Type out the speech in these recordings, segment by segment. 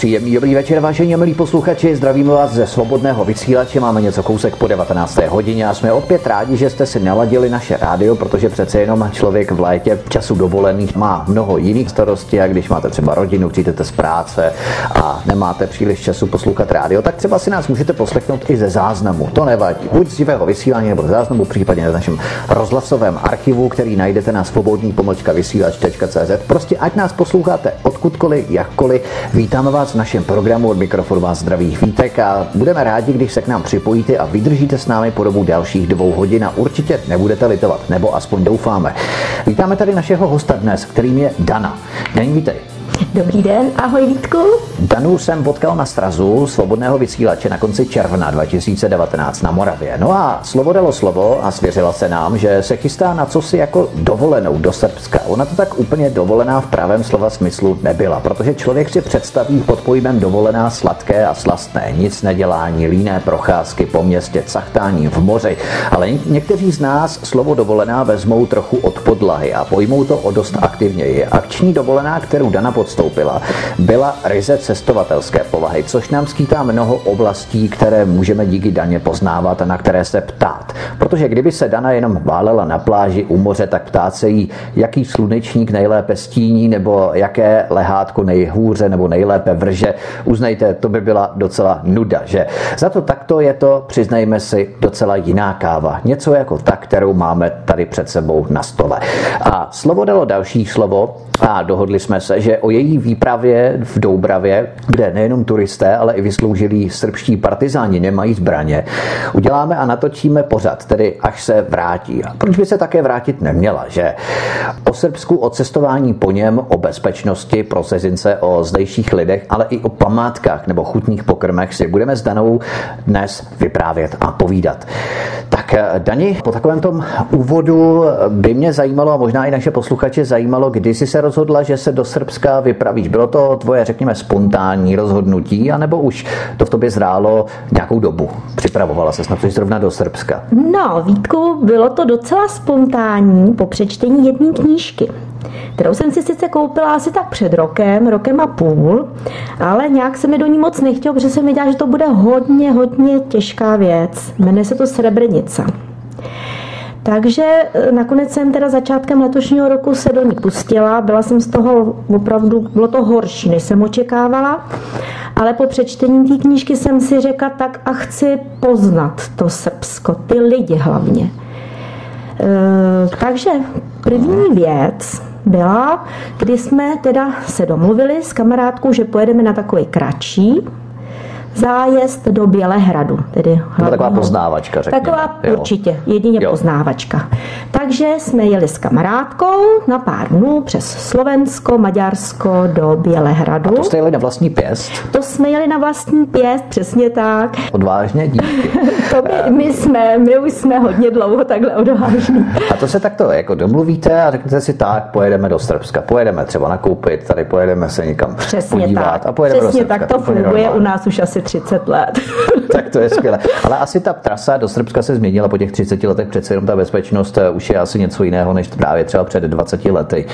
Příjemný dobrý večer, vážení milí posluchači. Zdravíme vás ze svobodného vysílače. Máme něco kousek po 19. hodině a jsme opět rádi, že jste si naladili naše rádio, protože přece jenom člověk v létě času dovolených má mnoho jiných starostí a když máte třeba rodinu, přijdete z práce a nemáte příliš času poslouchat rádio, tak třeba si nás můžete poslechnout i ze záznamu. To nevadí. Buď z živého vysílání nebo ze záznamu, případně na našem rozhlasovém archivu, který najdete na svobodný pomlčka vysílač.cz. Prostě ať nás posloucháte odkudkoliv, jakkoliv. Vítáme vás v našem programu od mikrofonu vás zdravých vítek a budeme rádi, když se k nám připojíte a vydržíte s námi po dobu dalších dvou hodin a určitě nebudete litovat, nebo aspoň doufáme. Vítáme tady našeho hosta dnes, kterým je Dana. Den, vítej. Dobrý den, ahoj Vítku. Danu jsem potkal na strazu svobodného vysílače na konci června 2019 na Moravě. No a slovo dalo slovo a svěřila se nám, že se chystá na co si jako dovolenou do Srbska. Ona to tak úplně dovolená v pravém slova smyslu nebyla, protože člověk si představí pod pojmem dovolená sladké a slastné, nic nedělání, líné procházky po městě, cachtání v moři. Ale někteří z nás slovo dovolená vezmou trochu od podlahy a pojmou to o dost aktivněji. Akční dovolená, kterou Dana pod podstoupila, byla ryze cestovatelské povahy, což nám skýtá mnoho oblastí, které můžeme díky daně poznávat a na které se ptát. Protože kdyby se Dana jenom válela na pláži u moře, tak ptát se jí, jaký slunečník nejlépe stíní, nebo jaké lehátko nejhůře nebo nejlépe vrže, uznejte, to by byla docela nuda, že? Za to takto je to, přiznejme si, docela jiná káva. Něco jako ta, kterou máme tady před sebou na stole. A slovo dalo další slovo a dohodli jsme se, že o její výpravě v Doubravě, kde nejenom turisté, ale i vysloužilí srbští partizáni nemají zbraně, uděláme a natočíme pořad, tedy až se vrátí. A proč by se také vrátit neměla, že? O Srbsku, o cestování po něm, o bezpečnosti pro sezince, o zdejších lidech, ale i o památkách nebo chutných pokrmech si budeme s Danou dnes vyprávět a povídat. Tak Dani, po takovém tom úvodu by mě zajímalo a možná i naše posluchače zajímalo, kdy jsi se rozhodla, že se do Srbska vypravíš? Bylo to tvoje, řekněme, spontánní rozhodnutí, anebo už to v tobě zrálo nějakou dobu? Připravovala se snad zrovna do Srbska? No, Vítku, bylo to docela spontánní po přečtení jedné knížky kterou jsem si sice koupila asi tak před rokem, rokem a půl, ale nějak se mi do ní moc nechtěl, protože jsem věděla, že to bude hodně, hodně těžká věc. Jmenuje se to Srebrenica. Takže e, nakonec jsem teda začátkem letošního roku se do ní pustila. Byla jsem z toho opravdu, bylo to horší, než jsem očekávala. Ale po přečtení té knížky jsem si řekla, tak a chci poznat to Srbsko, ty lidi hlavně. E, takže první věc byla, kdy jsme teda se domluvili s kamarádkou, že pojedeme na takový kratší zájezd do Bělehradu. Tedy hlavního, taková poznávačka, řekněme. Taková jo. určitě, jedině jo. poznávačka. Takže jsme jeli s kamarádkou na pár dnů přes Slovensko, Maďarsko do Bělehradu. A to jste jeli na vlastní pěst? To jsme jeli na vlastní pěst, přesně tak. Odvážně, díky. to my, my, jsme, my už jsme hodně dlouho takhle odvážní. A to se takto jako domluvíte a řeknete si tak, pojedeme do Srbska, pojedeme třeba nakoupit, tady pojedeme se někam Přesně podívat tak. a pojedeme Přesně do Srbska. tak to funguje u nás už asi 30 let. tak to je skvělé. Ale asi ta trasa do Srbska se změnila po těch 30 letech, přece jenom ta bezpečnost eh, už je asi něco jiného než právě třeba před 20 lety.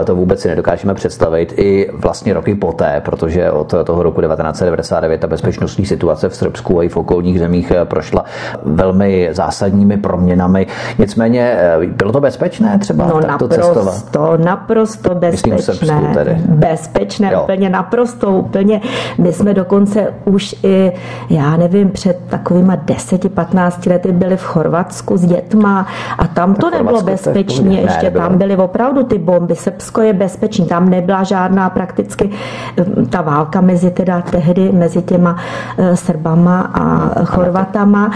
Eh, to vůbec si nedokážeme představit i vlastně roky poté, protože od toho roku 1999 ta bezpečnostní situace v Srbsku a i v okolních zemích eh, prošla velmi zásadními proměnami. Nicméně bylo to bezpečné třeba no, takto naprosto, cestovat? naprosto bezpečné. Srbsku tedy. Bezpečné, jo. úplně naprosto, úplně. My jsme dokonce už i, já nevím, před takovýma 10-15 lety byli v Chorvatsku s dětma a tam to nebylo bezpečné, ještě tam byly opravdu ty bomby. Srbsko je bezpečný, tam nebyla žádná prakticky hm, ta válka mezi teda tehdy, mezi těma eh, Srbama a Chorvatama.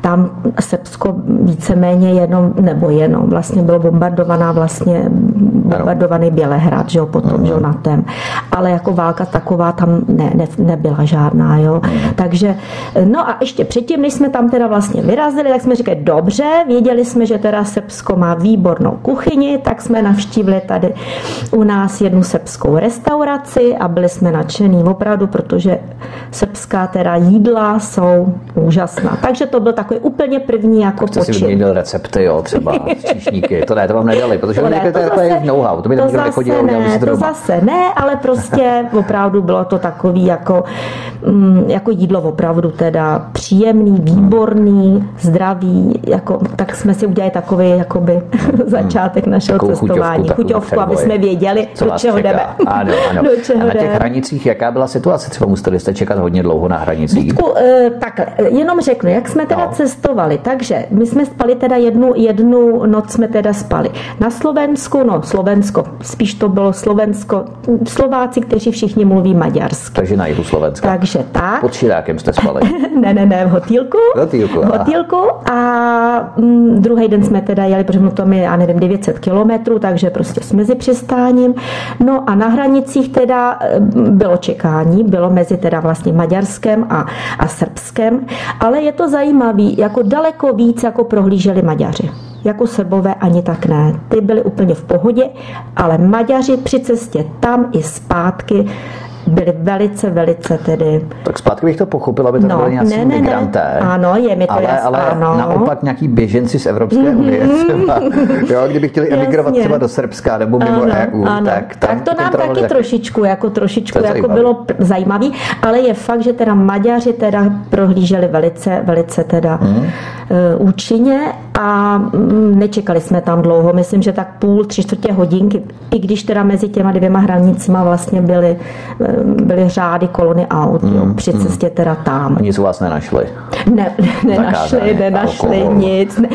Tam Srbsko víceméně jenom, nebo jenom, vlastně bylo bombardovaná vlastně bombardovaný Bělehrad, že jo, potom, že jo, na tém. Ale jako válka taková tam ne, ne, nebyla žádná, jo. Takže, no a ještě předtím, než jsme tam teda vlastně vyrazili, tak jsme říkali, dobře, věděli jsme, že teda Srbsko má výbornou kuchyni, tak jsme navštívili tady u nás jednu srbskou restauraci a byli jsme nadšený opravdu, protože srbská teda jídla jsou úžasná. Takže to byl takový úplně první jako Jste si vyměnil recepty, jo, třeba číšníky. To ne, to vám nedali, protože to, ne, to, to je zase, know-how. To by to zase nechodilo, ne, to, to zase ne, ale prostě opravdu bylo to takový jako, mm, jako jídlo opravdu teda příjemný, výborný, zdravý, jako, tak jsme si udělali takový jakoby hmm. začátek našeho Takovou cestování. Chuťovku, aby jsme věděli, do čeho čeká. jdeme. Ano, ano. do čeho a na těch hranicích, jaká byla situace? Třeba museli jste čekat hodně dlouho na hranicích? Vítku, eh, takhle, jenom řeknu, jak jsme teda no. cestovali. Takže my jsme spali teda jednu, jednu noc jsme teda spali. Na Slovensku, no Slovensko, spíš to bylo Slovensko, Slováci, kteří všichni mluví maďarsky. Takže na jihu Slovenska. Takže tak. Pod Širákem jste spali? ne, ne, ne, v hotýlku. V hotýlku, v hotýlku a mm, druhý den jsme teda jeli, protože to mi, já nevím, 900 kilometrů, takže prostě s mezi přistáním. No a na hranicích teda eh, bylo čekání, bylo mezi teda vlastně Maďarskem a, a Srbskem, ale je to zajímavé, jako daleko víc jako prohlíželi Maďaři jako Srbové ani tak ne. Ty byli úplně v pohodě, ale Maďaři při cestě tam i zpátky byli velice, velice tedy... Tak zpátky bych to pochopil, aby to no, byly nějací ne, ne, migranté. Ne. Ano, je mi to ale, jasné, ale ano. naopak nějaký běženci z Evropské mm-hmm. unie třeba, jo, kdyby chtěli emigrovat Jasně. třeba do Srbska nebo mimo ano, EU, ano. tak tam Tak to nám taky taky trošičku, jako trošičku jako zajímavý. bylo zajímavý, ale je fakt, že teda Maďaři teda prohlíželi velice, velice teda mm. uh, účinně a mm, nečekali jsme tam dlouho, myslím, že tak půl, tři čtvrtě hodinky, i když teda mezi těma dvěma hranicima vlastně byly eh, byly řády kolony aut mm, jo, při hmm. cestě teda tam. Nic u vás nenašli? Ne, nenašli, nenašli alkohol. nic. Ne,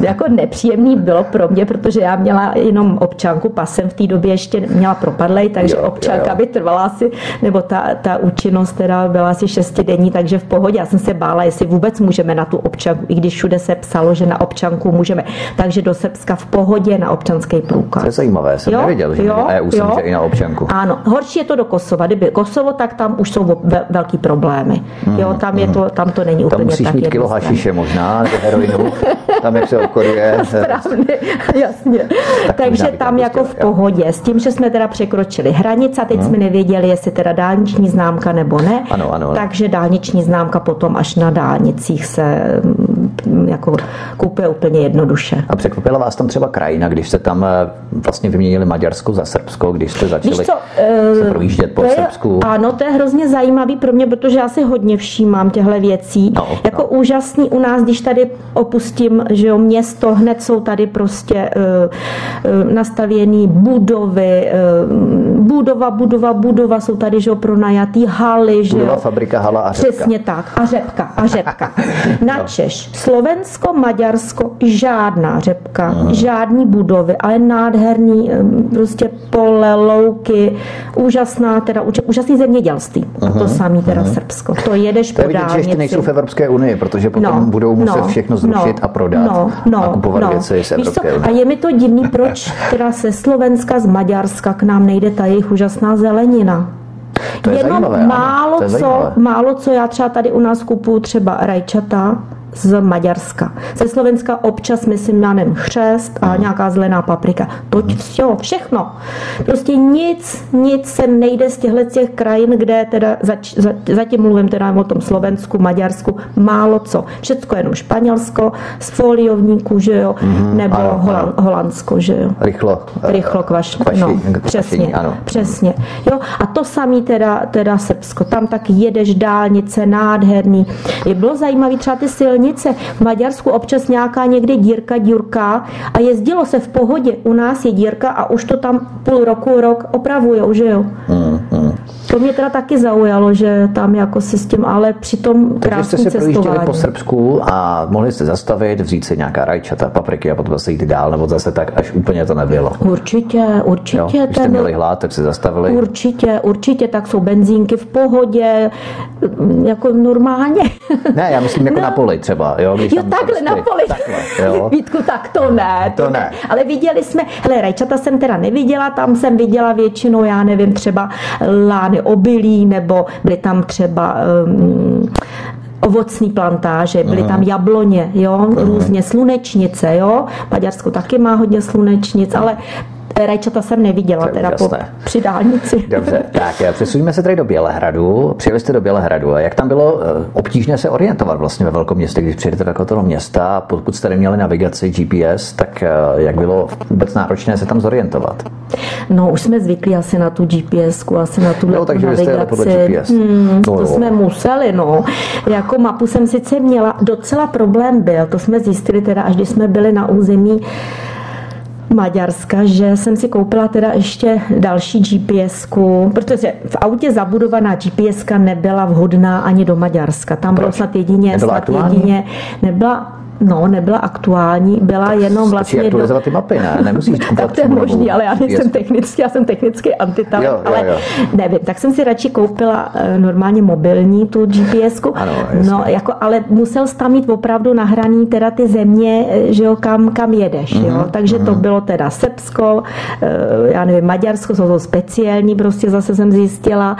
jako nepříjemný bylo pro mě, protože já měla jenom občanku, pasem v té době ještě měla propadlej, takže jo, občanka jo. by trvala asi, nebo ta, ta účinnost teda byla asi šestidenní, takže v pohodě. Já jsem se bála, jestli vůbec můžeme na tu občanku, i když všude se psalo, že na občanku můžeme. Takže do Srbska v pohodě na občanský průkaz. To je zajímavé, jsem jo, nevěděl, že jo, EU se může i na občanku. Ano, horší je to do Kosova. Kdyby Kosovo, tak tam už jsou velký problémy. Mm, jo, tam, je to, tam to není úplně tam musíš tak mít kilo hašiše možná, heroinu, tam jak se obchoduje. Správně, jasně. Tak Takže tam jako v pohodě. S tím, že jsme teda překročili hranice a teď hmm. jsme nevěděli, jestli teda dálniční známka nebo ne. Ano, ano. Takže dálniční známka potom až na dálnicích se jako kupuje úplně jednoduše. A překvapila vás tam třeba krajina, když jste tam eh, vlastně vyměnili Maďarsko za Srbsko, když jste začali co, se eh, projíždět po Srbsku? Ano, to je hrozně zajímavý pro mě, protože já si hodně všímám těchto věcí. No, jako no. úžasný u nás, když tady opustím že jo, město, hned jsou tady prostě uh, uh, nastavěné budovy, uh, budova, budova, budova, jsou tady že jo, pronajatý haly. Že budova, jo. fabrika, hala a řepka. Přesně tak. A řepka, a řepka. Na no. Češ, Slovensko, Maďarsko, žádná řepka, uh-huh. žádní budovy, ale nádherný prostě pole, louky, úžasná, teda úžasný zemědělství. Uh-huh. A to samý teda uh-huh. Srbsko. To jedeš to po vidět, že ještě nejsou v Evropské unii, protože potom no, budou muset no, všechno zrušit no, a prodat no, no, a kupovat no. věci z Evropské unie. A je mi to divný, proč teda se Slovenska, z Maďarska k nám nejde ta jejich úžasná zelenina. To je Jenom zajímavé, málo, to je co, zajímavé. málo co já třeba tady u nás kupuju třeba rajčata, z Maďarska. Ze Slovenska občas, myslím, já nevím, chřest a nějaká zelená paprika. To vše, všechno. Prostě nic, nic se nejde z těchto těch krajin, kde teda zač, za, zatím mluvím teda o tom Slovensku, Maďarsku, málo co. Všecko jenom Španělsko, z foliovníku, že jo, mm-hmm, nebo ano, ano. Holandsko, že jo. Rychlo. Rychlo kvaš, kvaši, no, přesně, kvašení, ano. přesně. Jo, a to samý teda, teda Srbsko. Tam tak jedeš dálnice, nádherný. Je bylo zajímavé třeba ty silnice, silnice. V Maďarsku občas nějaká někde dírka, dírka a jezdilo se v pohodě. U nás je dírka a už to tam půl roku, rok opravujou, že jo? Hmm, hmm. To mě teda taky zaujalo, že tam jako se s tím, ale přitom Takže jste se projížděli po Srbsku a mohli jste zastavit, vzít si nějaká rajčata, papriky a potom zase jít dál, nebo zase tak, až úplně to nebylo. Určitě, určitě. Jo, když jste měli hlad, tak se zastavili. Určitě, určitě, tak jsou benzínky v pohodě, jako normálně. Ne, já myslím jako no. na poli třeba. Jo, když jo takhle prostě, na poli. Takhle, jo. Vítku, tak to ne. To, to ne. ne. Ale viděli jsme, hele, rajčata jsem teda neviděla, tam jsem viděla většinou, já nevím, třeba lány obilí, nebo byly tam třeba um, ovocní plantáže, byly tam jabloně, jo, různě slunečnice, jo. Maďarsko taky má hodně slunečnic, ale Rajčata jsem neviděla, To teda po, úžasné. při dálnici. Dobře, tak eh, přesuníme se tady do Bělehradu. Přijeli jste do Bělehradu. A jak tam bylo eh, obtížné se orientovat vlastně ve velkom městě, když přijedete do takového města, pokud jste neměli navigaci GPS, tak eh, jak bylo vůbec náročné se tam zorientovat? No, už jsme zvyklí asi na tu GPS, asi na tu No, takže jeli podle GPS. Hmm, No to jo. jsme museli, no. Jako mapu jsem sice měla, docela problém byl, to jsme zjistili teda, až když jsme byli na území Maďarska, že jsem si koupila teda ještě další gps protože v autě zabudovaná gps nebyla vhodná ani do Maďarska. Tam Proč? snad jedině, Nebyla snad aktuální? jedině, nebyla No, nebyla aktuální, byla jenom Stačí vlastně... aktualizovat ty mapy, ne? Nemusíš tak to je možný, ale já nejsem GPS. technický, já jsem technicky antitalent, ale jo. nevím, tak jsem si radši koupila eh, normálně mobilní tu gps Ano, no, jako, ale musel jsi tam mít opravdu nahraný teda ty země, eh, že jo, kam, kam jedeš, Mhm, jo, takže to bylo teda Srbsko, eh, já nevím, Maďarsko, jsou to speciální, prostě zase jsem zjistila,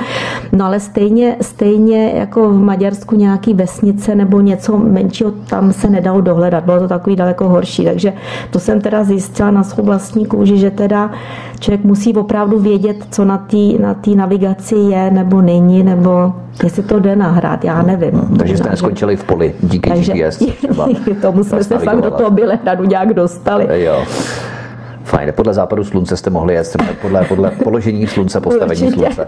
no ale stejně, stejně jako v Maďarsku nějaký vesnice nebo něco menšího, tam se nedalo dohledat, bylo to takový daleko horší, takže to jsem teda zjistila na svou vlastní kůži, že teda člověk musí opravdu vědět, co na té na tý navigaci je nebo není, nebo jestli to jde nahrát, já nevím. Mhm, Takže jste neskončili v poli díky takže GPS třeba. tomu jsme se fakt do toho Bělehradu nějak dostali. Jo. Fajn, podle západu slunce jste mohli jet podle, podle položení slunce, postavení Určitě. slunce.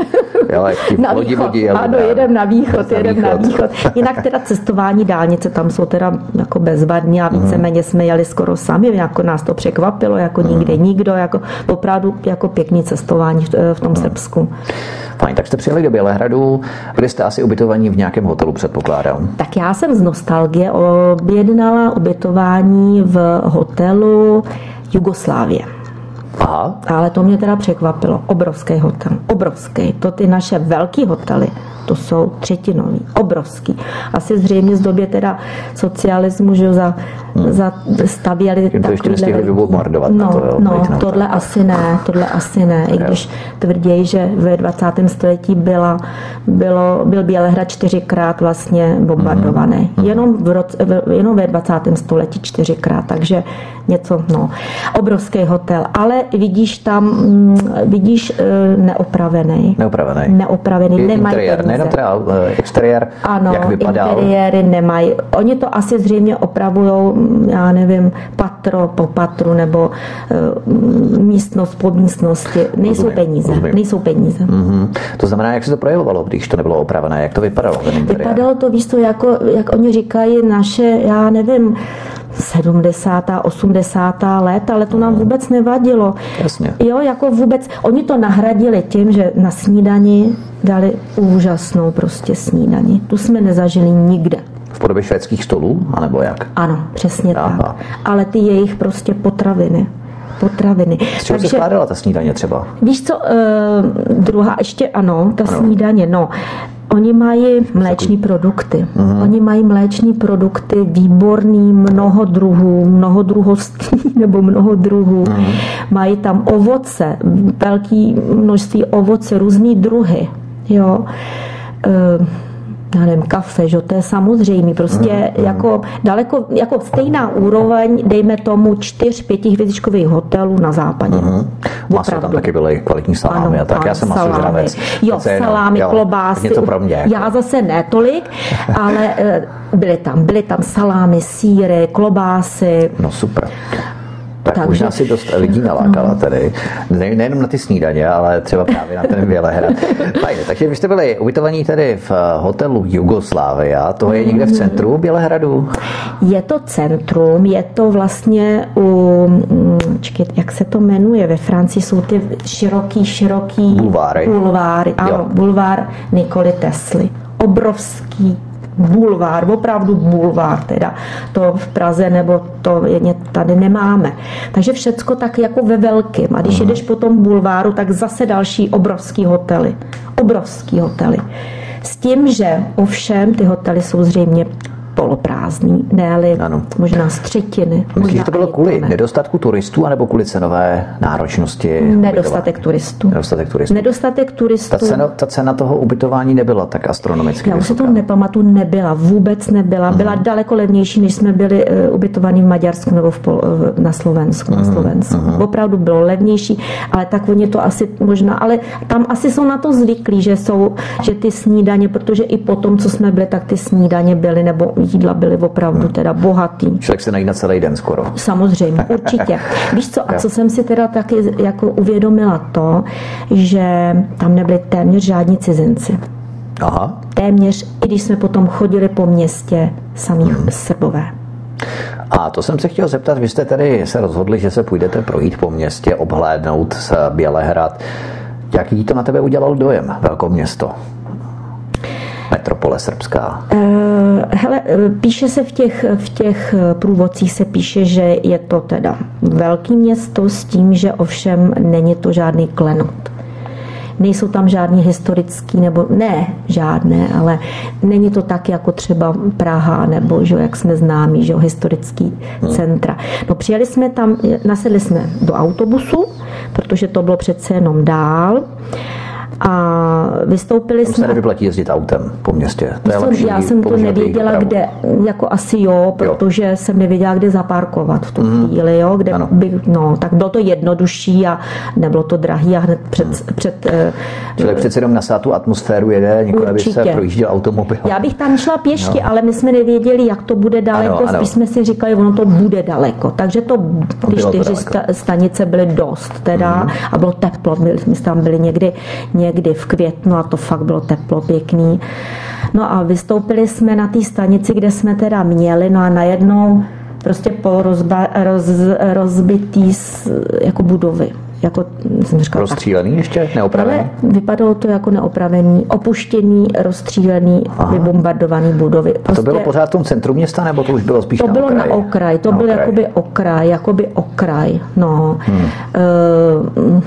Jo, jak Na lodi východ, jeli ano, jedem na východ, jedem na východ. Jinak teda cestování dálnice tam jsou teda jako bezvadní a Mhm. víceméně jsme jeli skoro sami, jako nás to překvapilo, jako Mhm. nikde nikdo, jako opravdu jako pěkný cestování v, v Mhm. tom Srbsku. Fajn, tak jste přijeli do Bělehradu, byli jste asi ubytovaní v nějakém hotelu, předpokládám. Tak já jsem z nostalgie objednala ubytování v hotelu Jugoslávie. Aha, Ale to mě teda překvapilo. Obrovský hotel. Obrovský. To ty naše velký hotely, to jsou třetinový. Obrovský. Asi zřejmě z době teda socialismu, že za, za stavěli Tím to ještě nestihli vybombardovat No, to, jo, no to. tohle asi ne, tohle asi ne. I když tvrdí, že ve 20. století byla, bylo, byl Bělehrad čtyřikrát vlastně bombardovaný. Mhm. Jenom, v roce, jenom ve 20. století čtyřikrát, takže něco, no. Obrovský hotel, ale vidíš tam, mm, vidíš eh, neopravený. neopravený. Neopravený, I nemají interiér, nejenom teda eh, exteriér, Ano, jak vypadal. interiéry nemají. Oni to asi zřejmě opravují, já nevím, patro po patru nebo uh, místnost po místnosti. Nejsou Rozumím, peníze. rozumím. Nejsou peníze. Mhm. To znamená, jak se to projevovalo, když to nebylo opravené, jak to vypadalo ten? Vypadalo to, víš co, jako, jak oni říkají, naše, já nevím, 70. 80. let, ale to nám vůbec nevadilo. Jasně. Jo, jako vůbec, oni to nahradili tím, že na snídani dali úžasnou prostě snídani. Tu jsme nezažili nikde. Podobě švédských stolů, anebo jak? Ano, přesně Aha. tak. Ale ty jejich prostě potraviny. Potraviny. Z čeho se skládala ta snídaně třeba? víš co, uh, druhá ještě ano, ta ano. snídaně, no. Oni mají mléční produkty. Mhm. Oni mají mléční produkty výborný, mnoho druhů, mnoho druhostí nebo mnoho druhů. Mhm. Mají tam ovoce, velké množství ovoce, různý druhy. Jo. Uh, já nevím, kafe, že to je samozřejmé, prostě Mhm, jako daleko, jako stejná úroveň, dejme tomu čtyř, pětihvězdičkových hotelů na západě. Maso tam taky byly, kvalitní salámy a tak. ano, Já jsem salámy. masožravec. Jo, jenom, salámy, jo, klobásy. Něco pro mě. jako. Já zase ne tolik, ale eh, byly tam, byly tam salámy, síry, klobásy. No super. Tak Takže- možná si dost lidí nalákala tedy. Ne, nejenom na ty snídaně, ale třeba právě na ten Bělehrad. Fajn, takže vy jste byli ubytovaní tedy v hotelu Jugoslávia, to je někde v centru Bělehradu. Je to centrum, je to vlastně u, mm, čekaj, jak se to jmenuje, ve Francii jsou ty široký, široký Bulváry. bulváry ano, Jo. bulvár Nikoli Tesly. Obrovský bulvár, opravdu bulvár teda. To v Praze nebo to je, ně- tady nemáme. Takže všecko tak jako ve velkým. A když jedeš po tom bulváru, tak zase další obrovský hotely. Obrovský hotely. S tím, že ovšem ty hotely jsou zřejmě poloprázdný, ne ano. možná z třetiny. Myslíš, že to bylo kvůli ne. nedostatku turistů anebo kvůli cenové náročnosti? Nedostatek turistů. Nedostatek turistů. Nedostatek turistů. Ta cena, ta cena toho ubytování nebyla tak astronomická. Já už si to nepamatuju, nebyla, vůbec nebyla. Hmm. Byla daleko levnější, než jsme byli uh, ubytovaní v Maďarsku nebo v Pol, uh, na Slovensku. Hmm. Na Slovensku. Hmm. Opravdu bylo levnější, ale tak oni to asi možná, ale tam asi jsou na to zvyklí, že jsou, že ty snídaně, protože i po tom, co jsme byli, tak ty snídaně byly, nebo jídla byly opravdu hmm. teda bohatý. Člověk se najde na celý den skoro. Samozřejmě, určitě. Víš co, a co jsem si teda taky jako uvědomila to, že tam nebyli téměř žádní cizinci. Aha. Téměř, i když jsme potom chodili po městě samých hmm. Srbové. A to jsem se chtěl zeptat, vy jste tedy se rozhodli, že se půjdete projít po městě, obhlédnout z Bělehrad. Jaký to na tebe udělal dojem, město? Metropole srbská. Uh, hele, píše se v těch, v těch průvodcích se píše, že je to teda velký město s tím, že ovšem není to žádný klenot nejsou tam žádní historický, nebo ne žádné, ale není to tak jako třeba Praha, nebo že, jak jsme známí, že historický hmm. centra. No přijeli jsme tam, nasedli jsme do autobusu, protože to bylo přece jenom dál a vystoupili jsme... se nevyplatí jezdit autem po městě. To je lepší já jsem to nevěděla, kde, jako asi jo, protože jo. jsem nevěděla, kde zaparkovat v tu mm. chvíli, jo, kde by, no, tak bylo to jednodušší a nebylo to drahý a hned před... Mm. před uh, Člověk přece jenom na tu atmosféru jede, nikoli aby se projížděl automobil. Já bych tam šla pěšky, no. ale my jsme nevěděli, jak to bude daleko, ano, ano. spíš jsme si říkali, ono to bude daleko, takže to, ty čtyři stanice byly dost teda mm. a bylo teplo, my jsme tam byli někdy, někdy někdy v květnu a to fakt bylo teplo, pěkný. No a vystoupili jsme na té stanici, kde jsme teda měli, no a najednou prostě po rozba, roz, rozbitý jako budovy. Jako, jsem říkala, Rozstřílený tak. ještě? Neopravený? Ale vypadalo to jako neopravený, opuštěný, rozstřílený, Aha. vybombardovaný budovy. Prostě, A to bylo prostě- pořád v tom centru města, nebo to už bylo spíš to na bylo okraji? na okraj, to na byl okraj. jakoby okraj, jakoby okraj, no. Hmm. Uh,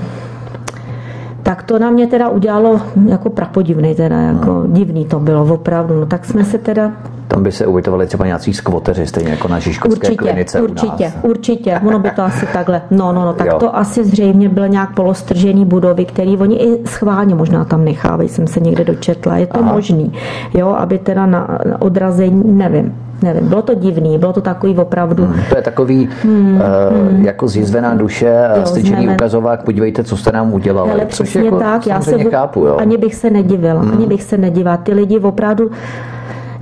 tak to na mě teda udělalo jako prapodivný, teda jako hmm. divný to bylo opravdu. No tak jsme se teda tam by se ubytovali třeba nějací skvoteři, stejně jako na Žižkovské určitě, klinice Určitě, u nás. určitě, ono by to asi takhle. No, no, no, tak jo. to asi zřejmě bylo nějak polostržený budovy, který oni i schválně možná tam nechávají, jsem se někde dočetla, je to Aha. možný, jo, aby teda na odrazení, nevím, nevím, bylo to divný, bylo to takový opravdu. Hmm, to je takový hmm, uh, hmm. jako zjizvená duše, jo, styčený ukazovák, podívejte, co jste nám udělali. Ale přesně jako, tak, já se chápu, jo. ani bych se nedivila, hmm. ani bych se nedivila. Ty lidi opravdu,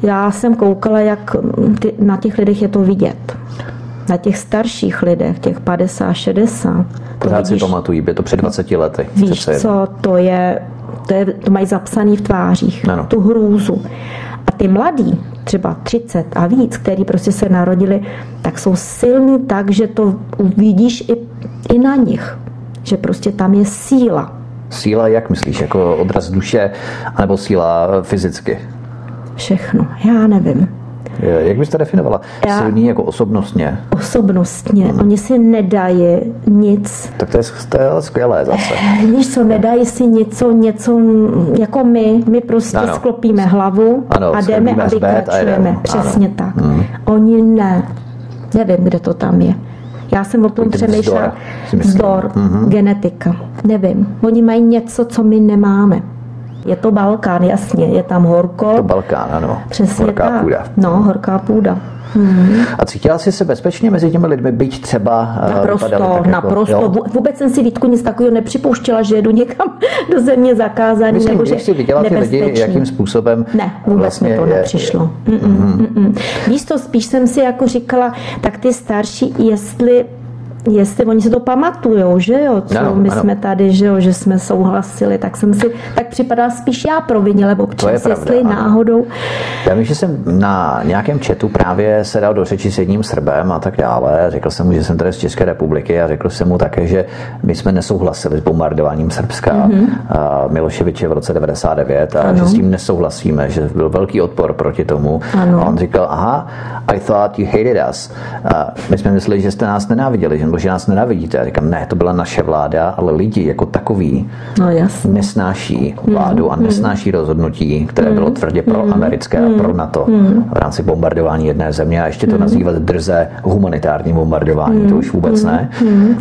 já jsem koukala, jak ty, na těch lidech je to vidět. Na těch starších lidech, těch 50, 60. Pořád si pamatují, je to před 20 lety. Víš co, to je, to, je, to mají zapsaný v tvářích, ano. tu hrůzu. A ty mladí, třeba 30 a víc, který prostě se narodili, tak jsou silní tak, že to uvidíš i, i na nich. Že prostě tam je síla. Síla, jak myslíš? Jako odraz duše, anebo síla fyzicky? Všechno. Já nevím. Jak byste definovala? Já, Silný jako osobnostně? Osobnostně. Hmm. Oni si nedají nic. Tak to je, to je skvělé zase. Víš co, nedají si něco, něco jako my. My prostě ano. sklopíme hlavu ano, a jdeme a vykračujeme. Přesně ano. tak. Hmm. Oni ne. Nevím, kde to tam je. Já jsem o tom přemýšlela. Vzdor, mm-hmm. genetika. Nevím. Oni mají něco, co my nemáme. Je to Balkán, jasně, je tam horko. Je to Balkán, ano. Přesně horká tak. půda. No, horká půda. Hmm. A cítila jsi se bezpečně mezi těmi lidmi, byť třeba eh, Naprosto, tak naprosto. Jako, Vůbec jsem si Vítku nic takového nepřipouštěla, že jedu někam do země zakázaný. Myslím, nebo že jsi viděla ty lidi, jakým způsobem Ne, vůbec vlastně mi to je... nepřišlo. Mm-mm, mm-mm. Víš to, spíš jsem si jako říkala, tak ty starší, jestli jestli oni se to pamatujou, že jo, co ano, my ano. jsme tady, že jo, že jsme souhlasili, tak jsem si, tak připadá spíš já provinile občas, je pravda, jestli ano. náhodou. Já vím, že jsem na nějakém chatu právě se dal do řeči s jedním Srbem a tak dále. Řekl jsem mu, že jsem tady z České republiky a řekl jsem mu také, že my jsme nesouhlasili s bombardováním Srbska mm-hmm. Miloševiče v roce 99 a ano. že s tím nesouhlasíme, že byl velký odpor proti tomu. Ano. A on říkal, aha, I thought you hated us. A my jsme mysleli, že jste nás nenáviděli, že že nás nenavidíte. Já říkám, ne, to byla naše vláda, ale lidi jako takový no, jasně. nesnáší vládu a nesnáší rozhodnutí, které bylo tvrdě pro americké a pro NATO v rámci bombardování jedné země a ještě to nazývat drze humanitární bombardování, to už vůbec ne.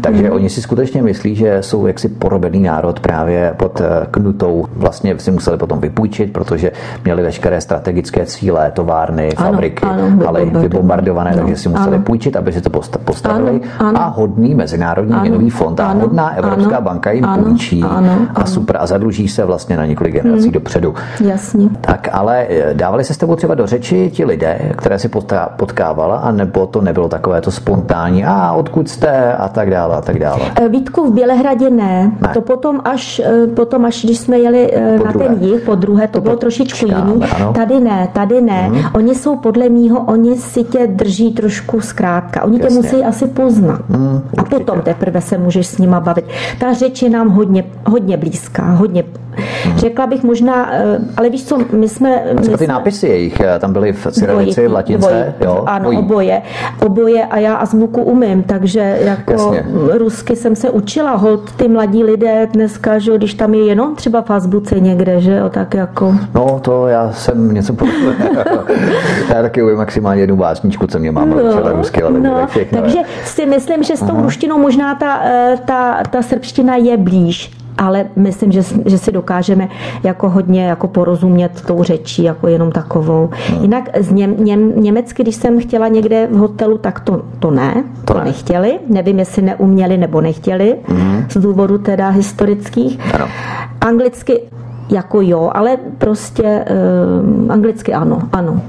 Takže oni si skutečně myslí, že jsou jaksi porobený národ právě pod eh, knutou. Vlastně si museli potom vypůjčit, protože měli veškeré strategické cíle, továrny, fabriky, ano, ano, ale vybombardované, no, takže si museli ano. půjčit, aby si to postavili. Ano, ano, a hodný Mezinárodní měnový fond a hodná Evropská ano, banka jim ano, půjčí ano, a super a zadluží se vlastně na několik generací hmm. dopředu. Jasně. Tak ale eh, dávali se s tebou třeba do řeči ti lidé, které si potkávala, anebo to nebylo takové to spontánní, a odkud jste a tak dále a tak dále? Eh, Vítku v Bělehradě ne. ne. To potom až, eh, potom až, když jsme jeli po na druhé. ten jih, po druhé, to, to bylo trošičku jiný. Ano. Tady ne, tady ne. Hmm. Oni jsou podle mýho, oni si tě drží trošku zkrátka. Oni Jasně. tě musí asi poznat. Hmm, a potom teprve se můžeš s nima bavit. Ta řeč je nám hodně, hodně blízká, hodně Hmm. Řekla bych možná, eh, ale víš co, my jsme... A třeba ty jsme, nápisy jejich, eh, tam byly v cyrillici, v latince, dvojí, jo? Ano, dvojí. oboje. Oboje a já azbuku umím, takže jako Jasně. rusky jsem se učila, hold ty mladí lidé dneska, že když tam je jenom třeba v azbuce někde, že jo, tak jako... No to já jsem něco Já taky umím maximálně jednu básničku, co mě mám no, rusky, ale no, všechno. Takže si myslím, že s tou ruštinou možná ta, eh, ta, ta srbština je blíž ale myslím, že, že si dokážeme jako hodně jako porozumět tou řečí, jako jenom takovou. Hmm. Jinak z něm, něm, německy, když jsem chtěla někde v hotelu, tak to, to ne, to, to ne. nechtěli. Nevím, jestli neuměli nebo nechtěli, hmm. z důvodu teda historických. Ano. Anglicky jako jo, ale prostě um, anglicky ano, ano.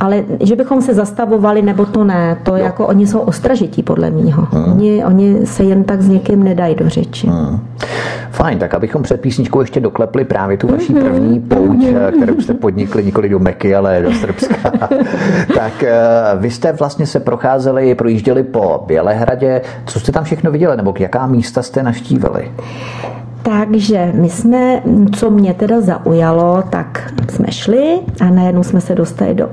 Ale že bychom se zastavovali, nebo to ne, to no. jako oni jsou ostražití podle mýho. Hmm. Oni, oni se jen tak s někým nedají do řeči. Hmm. Fajn, tak abychom před písničkou ještě doklepli právě tu vaši mhm. první pouť, mhm. kterou jste podnikli nikoli do Meky, ale do Srbska. tak eh, vy jste vlastně se procházeli, projížděli po Bělehradě. Co jste tam všechno viděli, nebo jaká místa jste naštívili? Takže my jsme, co mě teda zaujalo, tak jsme šli a najednou jsme se dostali do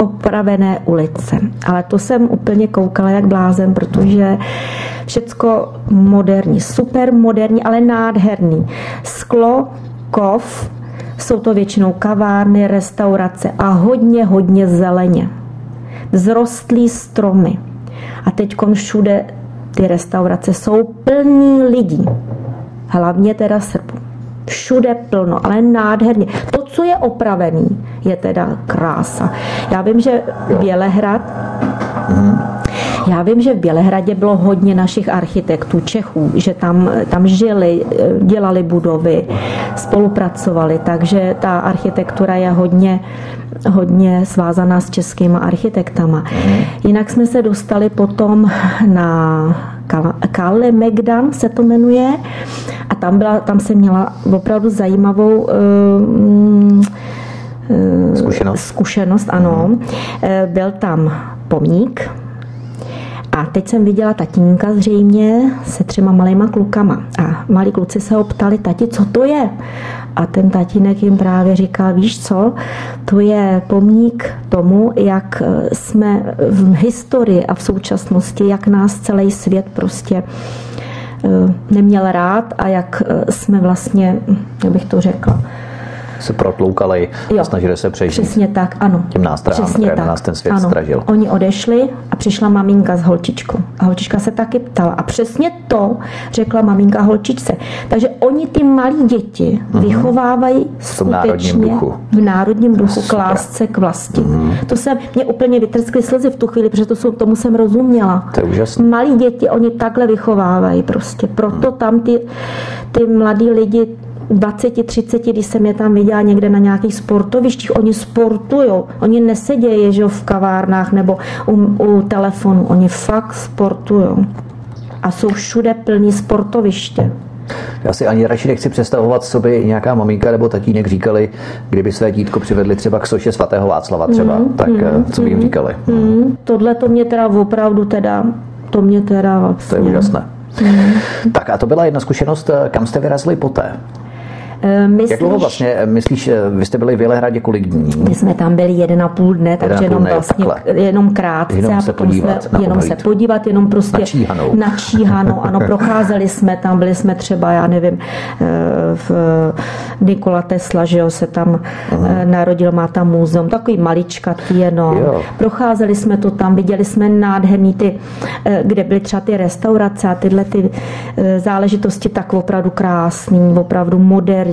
opravené ulice. Ale to jsem úplně koukala jak blázen, protože všecko moderní, super moderní, ale nádherný. Sklo, kov, jsou to většinou kavárny, restaurace a hodně, hodně zeleně. Vzrostlý stromy. A teď všude ty restaurace jsou plný lidí. Hlavně teda Srbů všude plno, ale nádherně. To, co je opravený, je teda krása. Já vím, že Bělehrad já vím, že v Bělehradě bylo hodně našich architektů, Čechů, že tam, tam žili, dělali budovy, spolupracovali, takže ta architektura je hodně, hodně svázaná s českýma architektama. Jinak jsme se dostali potom na Kalle Megdan se to jmenuje a tam, byla, tam se měla opravdu zajímavou uh, zkušenost. zkušenost, ano. Mhm. Byl tam pomník, a teď jsem viděla tatínka zřejmě se třema malýma klukama. A malí kluci se ho ptali, tati, co to je? A ten tatínek jim právě říká, víš co, to je pomník tomu, jak jsme v historii a v současnosti, jak nás celý svět prostě eh, neměl rád a jak eh, jsme vlastně, jak bych to řekla, se protloukali jo, a snažili se přežít. Přesně tak, ano. Těm nástrahám, přesně které tak. nás ten svět ano. stražil. Oni odešli a přišla maminka s holčičkou. A holčička se taky ptala. A přesně to řekla maminka holčičce. Takže oni ty malí děti uh-huh. vychovávají v skutečně národním duchu. v národním duchu k lásce k vlasti. Uh-huh. To se mě úplně vytrskly slzy v tu chvíli, protože to jsou, tomu jsem rozuměla. To je úžasné. Malí děti, oni takhle vychovávají prostě. Proto uh-huh. tam ty, ty mladí lidi 20, 30, když jsem je tam viděla někde na nějakých sportovištích, oni sportují, oni nesedějí že v kavárnách nebo u, u telefonu, oni fakt sportují. A jsou všude plní sportoviště. Já si ani radši nechci představovat, co by nějaká maminka nebo tatínek říkali, kdyby své dítko přivedli třeba k soše svatého Václava třeba, mm, tak mm, co by jim říkali? Mm, tohle to mě teda opravdu teda, to mě teda vlastně... To je úžasné. Mm. Tak a to byla jedna zkušenost, kam jste vyrazili poté? Myslíš, Jak dlouho vlastně, myslíš, vy jste byli v Bělehradě kolik dní? My jsme tam byli jeden a půl dne, takže jenom dne, vlastně takhle. jenom krátce jenom se podívat, jsme, jenom se podívat, jenom prostě načíhanou. načíhanou. Ano, procházeli jsme tam, byli jsme třeba, já nevím, v Nikola Tesla, že jo, se tam uh-huh. narodil, má tam muzeum, takový maličkatý jenom. Jo. Procházeli jsme to tam, viděli jsme nádherný ty, kde byly třeba ty restaurace a tyhle ty záležitosti tak opravdu krásný, opravdu moderní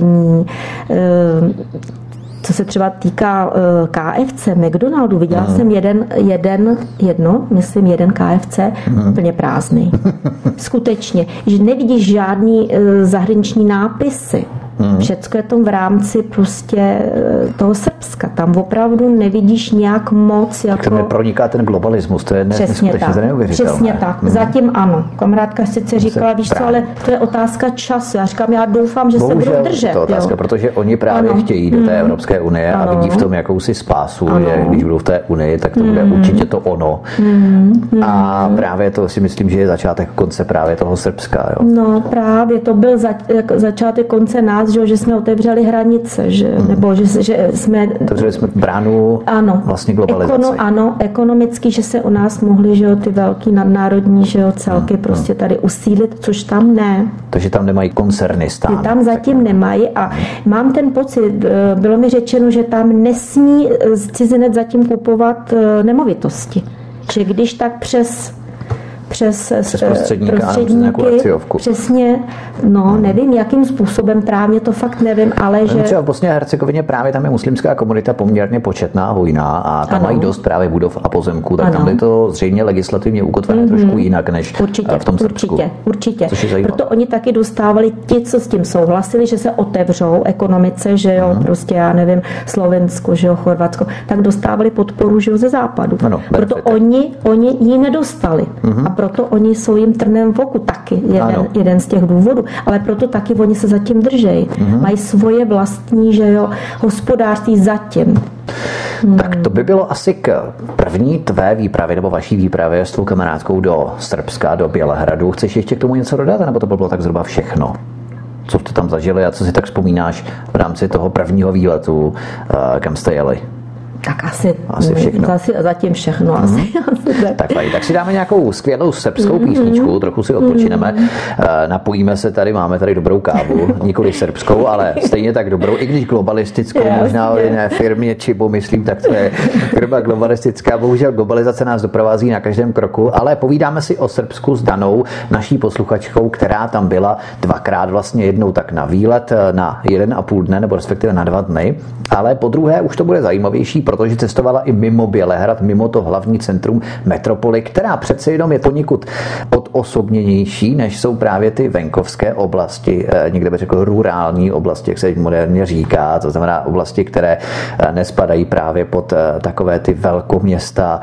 co se třeba týká eh, KFC, McDonaldu, viděla mm. jsem jeden, jeden, jedno, myslím jeden KFC, mm. úplně prázdný. Skutečně, že nevidíš žádný eh, zahraniční nápisy. Hmm. Všecko je to v rámci prostě eh, toho Srbska. Tam opravdu nevidíš nějak moc. Jako... Tak neproniká ten globalismus, to je Přesně tak. Přesně tak. Hmm. Zatím ano. Kamarádka sice říkala, víš co, ale to je otázka času. Já říkám, já doufám, že Bohužel, se budou držet. To je otázka, jo. protože oni právě ano. chtějí do té hmm. Evropské unie ano. a vidí v tom jakousi spásu, ano. že když budou v té unii, tak to bude hmm. určitě to ono. Hmm. A právě to si myslím, že je začátek konce právě toho Srbska. Jo. No právě to byl za, začátek konce nás že, že jsme otevřeli hranice, že, hmm. nebo že, že jsme... Otevřeli jsme bránu ano, vlastně globalizaci. Ekono, ano, ekonomicky, že se u nás mohly že ty velký nadnárodní že celky hmm. prostě tady usílit, což tam ne. Takže tam nemají koncerny stát. Tam zatím nemají a mám ten pocit, eh, bylo mi řečeno, že tam nesmí eh, cizinec zatím kupovat eh, nemovitosti. Že když tak přes přes, přes prostředníka, prostředníky, akciovku. přesně, no hmm. nevím, jakým způsobem právě to fakt nevím, ale že... Třeba v Bosně a Hercegovině právě tam je muslimská komunita poměrně početná, hojná a tam ano. mají dost právě budov a pozemků, tak ano. tam je to zřejmě legislativně ukotvené mm-hmm. trošku jinak než určitě, v tom Srbsku. Určitě, určitě. Proto oni taky dostávali ti, co s tím souhlasili, že se otevřou ekonomice, že jo, hmm. prostě já nevím, Slovensko, že jo, Chorvatsko, tak dostávali podporu, že jo, ze západu. Ano, Proto oni, oni ji nedostali. Mm-hmm. A proto oni jsou jim trnem v oku taky, jeden, jeden z těch důvodů, ale proto taky oni se zatím držejí. Mm-hmm. Mají svoje vlastní že jo, hospodářství zatím. Tak to by bylo asi k první tvé výpravě nebo vaší výpravě s tvou kamarádkou do Srbska, do Bělehradu. Chceš ještě k tomu něco dodat, nebo to by bylo tak zhruba všechno? Co jste tam zažili a co si tak vzpomínáš v rámci toho prvního výletu, eh, kam jste jeli? Tak asi, asi všechno. Asi, zatím všechno. Mm. Asi, asi tak. tak, tak si dáme nějakou skvělou srbskou písničku, mm. trochu si odpočineme. Mm. Napojíme se tady, máme tady dobrou kávu, nikoli srbskou, ale stejně tak dobrou, i když globalistickou, Jasně. možná o jiné firmě Čibo, myslím, tak to je firma globalistická. Bohužel globalizace nás doprovází na každém kroku, ale povídáme si o Srbsku s Danou, naší posluchačkou, která tam byla dvakrát, vlastně jednou tak na výlet na jeden a půl dne, nebo respektive na dva dny, ale po druhé už to bude zajímavější, protože cestovala i mimo Bělehrad, mimo to hlavní centrum metropoly, která přece jenom je poněkud odosobněnější, než jsou právě ty venkovské oblasti, eh, někde bych řekl rurální oblasti, jak se moderně říká, to znamená oblasti, které eh, nespadají právě pod eh, takové ty velkoměsta,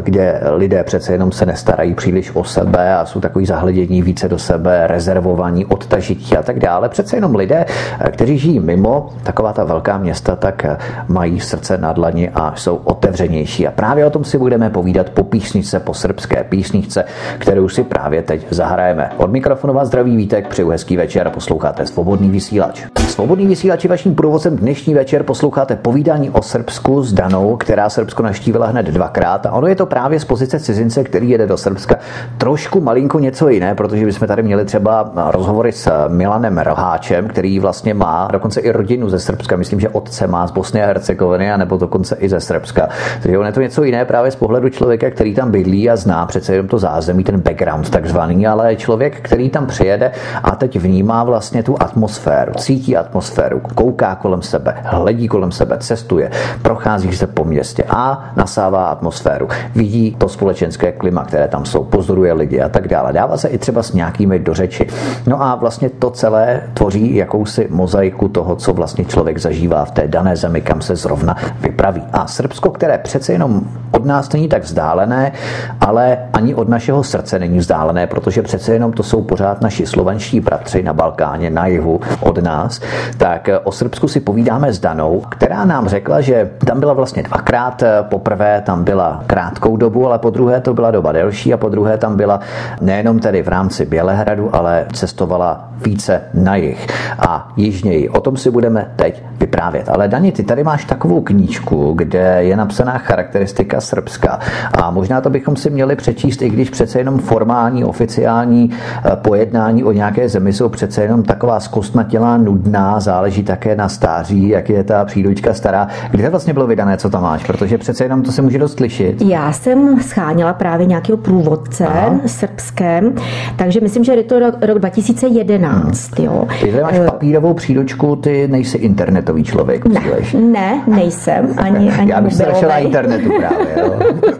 kde lidé přece jenom se nestarají příliš o sebe a jsou takový zahledění více do sebe, rezervovaní, odtažití a tak dále. Přece jenom lidé, kteří žijí mimo taková ta velká města, tak mají srdce na dlaní otevřeni a jsou otevřenější. A právě o tom si budeme povídat po písničce, po srbské písničce, kterou si právě teď zahrajeme. Od mikrofonu vás zdraví Vítek, přeju hezký večer a posloucháte Svobodný vysílač. Svobodný vysílač je vaším průvodcem dnešní večer. Posloucháte povídání o Srbsku s Danou, která Srbsko naštívila hned dvakrát. A ono je to právě z pozice cizince, který jede do Srbska trošku malinko něco jiné, protože bychom tady měli třeba rozhovory s Milanem Roháčem, který vlastně má dokonce i rodinu ze Srbska. Myslím, že otce má z Bosny a Hercegoviny, nebo dokonce i ze Srbska. Takže on je to něco jiné právě z pohledu člověka, který tam bydlí a zná přece jenom to zázemí, ten background takzvaný, ale člověk, který tam přijede a teď vnímá vlastně tu atmosféru, cítí atmosféru, kouká kolem sebe, hledí kolem sebe, cestuje, prochází se po městě a nasává atmosféru. Vidí to společenské klima, které tam jsou, pozoruje lidi a tak dále. Dává se i třeba s nějakými do řeči. No a vlastně to celé tvoří jakousi mozaiku toho, co vlastně člověk zažívá v té dané zemi, kam se zrovna vypraví. A Srbsko, které přece jenom od nás není tak vzdálené, ale ani od našeho srdce není vzdálené, protože přece jenom to jsou pořád naši slovenští bratři na Balkáně, na jihu od nás, tak o Srbsku si povídáme s Danou, která nám řekla, že tam byla vlastně dvakrát. Poprvé tam byla krátkou dobu, ale po druhé to byla doba delší a po druhé tam byla nejenom tedy v rámci Bělehradu, ale cestovala více na jich a jižněji. O tom si budeme teď vyprávět. Ale Dani, ty tady máš takovou knížku, kde je napsaná charakteristika Srbska a možná to bychom si měli přečíst, i když přece jenom formální, oficiální eh, pojednání o nějaké zemi jsou přece jenom taková zkostnatělá, nudná, záleží také na stáří, jak je ta příručka stará. Kdy to vlastně bylo vydané, co tam máš? Protože přece jenom to se může dost lišit. Já jsem scháněla právě nějakého průvodce Aha. srbském, takže myslím, že je to rok, rok 2011. Hmm. Jo. Ty máš eh, papírovou příručku, ty nejsi internetový člověk ne, Ne, nejsem, ani, ani Já bych se na internetu právě. Jo.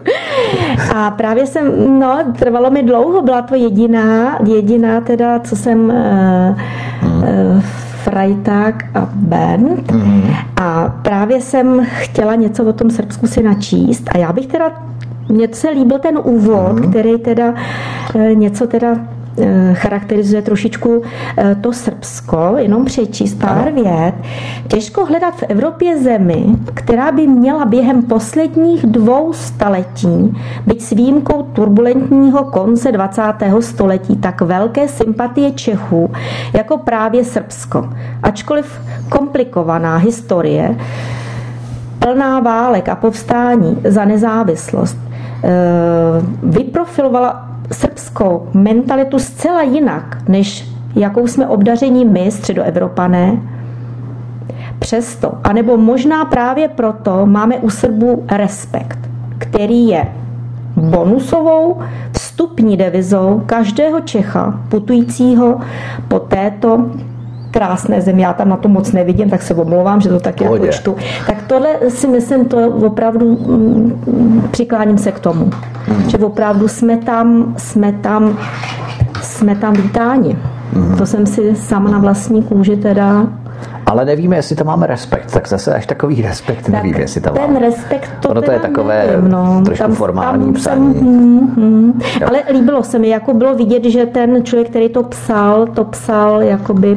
A právě jsem, no, trvalo mi dlouho, byla to jediná, jediná teda, co jsem uh, uh, Freitag a Band. Mm. A právě jsem chtěla něco o tom Srbsku si načíst a já bych teda mně se líbil ten úvod, mm. který teda něco teda Eh, charakterizuje trošičku eh, to Srbsko, jenom přečíst pár vět. Těžko hledat v Evropě zemi, která by měla během posledních dvou staletí, byť s výjimkou turbulentního konce 20. století, tak velké sympatie Čechů, jako právě Srbsko. Ačkoliv komplikovaná historie, plná válek a povstání za nezávislost, eh, vyprofilovala srbskou mentalitu zcela jinak, než jakou jsme obdaření my, středoevropané. Přesto, anebo možná právě proto, máme u Srbů respekt, který je bonusovou vstupní devizou každého Čecha putujícího po této krásné zemi, já tam na to moc nevidím, tak se omlouvám, že to tak jako čtu. Tak tohle si myslím, to opravdu mm, přikláním se k tomu, hmm. že opravdu jsme tam, jsme tam, jsme tam vítáni. Hmm. To jsem si sama na vlastní kůži teda ale nevíme, jestli tam máme respekt, tak zase až takový respekt tak nevíme, jestli tam ten máme. respekt to ono to je takové nevím, no. trošku tam, formální tam psaní. Jsem, mm, mm. Ale líbilo se mi, jako bylo vidět, že ten člověk, který to psal, to psal jakoby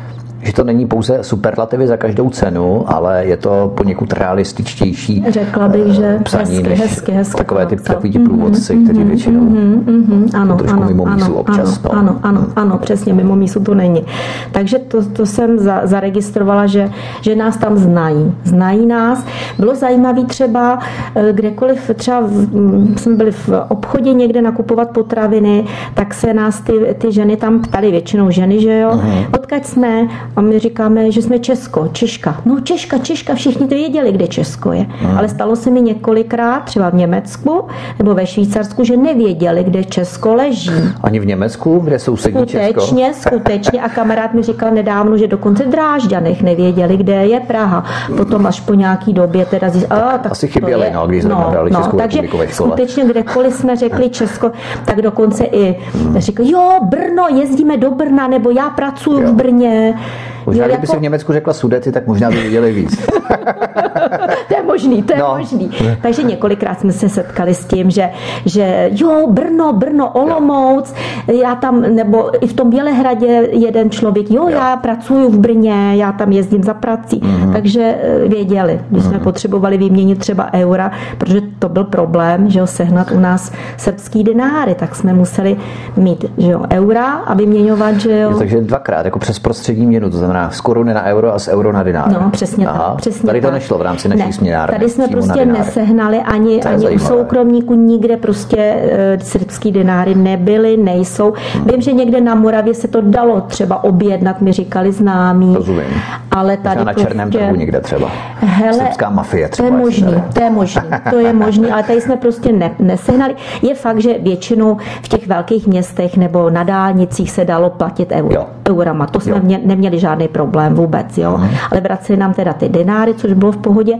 že to není pouze superlativy za každou cenu, ale je to poněkud realističtější Řekla bych, že psaní hezky, než hezky, hezky takové ty takový mm-hmm, průvodci, mm-hmm, kteří většinou mm-hmm, mm-hmm, ano, trošku ano, mimo mísu ano, občas. Ano, no. ano, ano, ano, přesně, mimo mísu to není. Takže to, to jsem za, zaregistrovala, že, že nás tam znají. Znají nás. Bylo zajímavé třeba eh, kdekoliv, třeba v, jsme byli v obchodě někde nakupovat potraviny, tak se nás ty, ty ženy tam ptali, většinou ženy, že jo, mm-hmm. odkud jsme, a my říkáme, že jsme Česko, Češka. No Češka, Češka, všichni to věděli, kde Česko je. Hmm. Ale stalo se mi několikrát, třeba v Německu nebo ve Švýcarsku, že nevěděli, kde Česko leží. Ani v Německu, kde jsou Česko? Skutečně, skutečně. A kamarád mi říkal nedávno, že dokonce v Drážďanech nevěděli, kde je Praha. Potom až po nějaký době teda zjistili, tak, tak asi chyběli, no, když no, no, Českou takže skutečně kdekoliv jsme řekli Česko, tak dokonce i hmm. řekli, jo, Brno, jezdíme do Brna, nebo já pracuji v Brně. Možná, kdyby jako... si v Německu řekla Sudety, tak možná by viděli víc. to je možný, to je no. možný. Takže několikrát jsme se setkali s tím, že, že jo, Brno, Brno, Olomouc, já tam, nebo i v tom Bělehradě jeden člověk, jo, jo. já pracuji v Brně, já tam jezdím za prací. Mm-hmm. Takže eh, věděli, když mm-hmm. jsme mhm. potřebovali vyměnit třeba eura, protože to byl problém, že jo, sehnat u nás srbský dináry, tak jsme museli mít, že jo, eura a vyměňovat, že jo. Takže dvakrát, jako přes prostřední měnu, to znamená z koruny na euro a z euro na dinár. No, přesně Aha. tak. Přesně tady to tak. nešlo v rámci naší ne, směnárny. Tady jsme prostě nesehnali ani, ani u soukromníků nikde prostě uh, srbský dináry nebyly, nejsou. Hmm. Vím, že někde na Moravě se to dalo třeba objednat, mi říkali známí. Rozumím. Ale tady třeba na prostě... černém trhu někde třeba. Hele, Srbská mafie třeba. To je možný, to je možný, to je možný, ale tady jsme prostě ne, nesehnali. Je fakt, že většinou v těch velkých městech nebo na dálnicích se dalo platit euro, jo. eurama. To jsme jo. neměli žádný problém vůbec, jo. Mm. Ale vraceli nám teda ty dináry, což bylo v pohodě.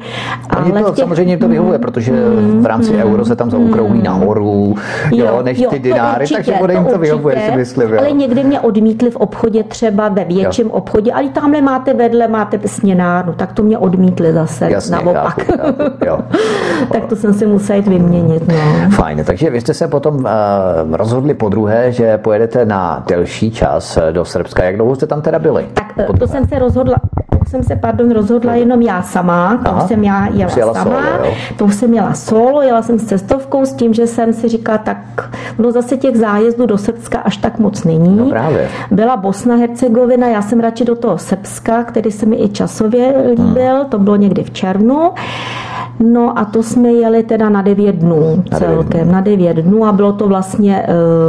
Ale to, těch... samozřejmě to vyhovuje, protože v rámci mm, euro se tam zaukrouhí mm, nahoru, jo, jo, než jo, ty dináry, určitě, takže bude jim to, to vyhovuje, si myslím. Jo. Ale někdy mě odmítli v obchodě třeba ve větším jo. obchodě, ale tamhle máte vedle, máte směnárnu, tak to mě odmítli zase Jasně, naopak. Chápu, chápu, jo. tak to jsem si musel jít vyměnit. No. Fajn, takže vy jste se potom uh, rozhodli po druhé, že pojedete na delší čas do Srbska. Jak dlouho jste tam teda byli? Tak to jsem se rozhodla jsem se, pardon, rozhodla jenom já sama, to Aha, jsem já jela, jela sama, solo, to jsem jela solo, jela jsem s cestovkou s tím, že jsem si říkala, tak no zase těch zájezdů do Srbska až tak moc není. No právě. Byla Bosna, Hercegovina, já jsem radši do toho Srbska, který se mi i časově líbil, hmm. to bylo někdy v červnu. No a to jsme jeli teda na 9 dnů na celkem, 9 dnů. na 9 dnů a bylo to vlastně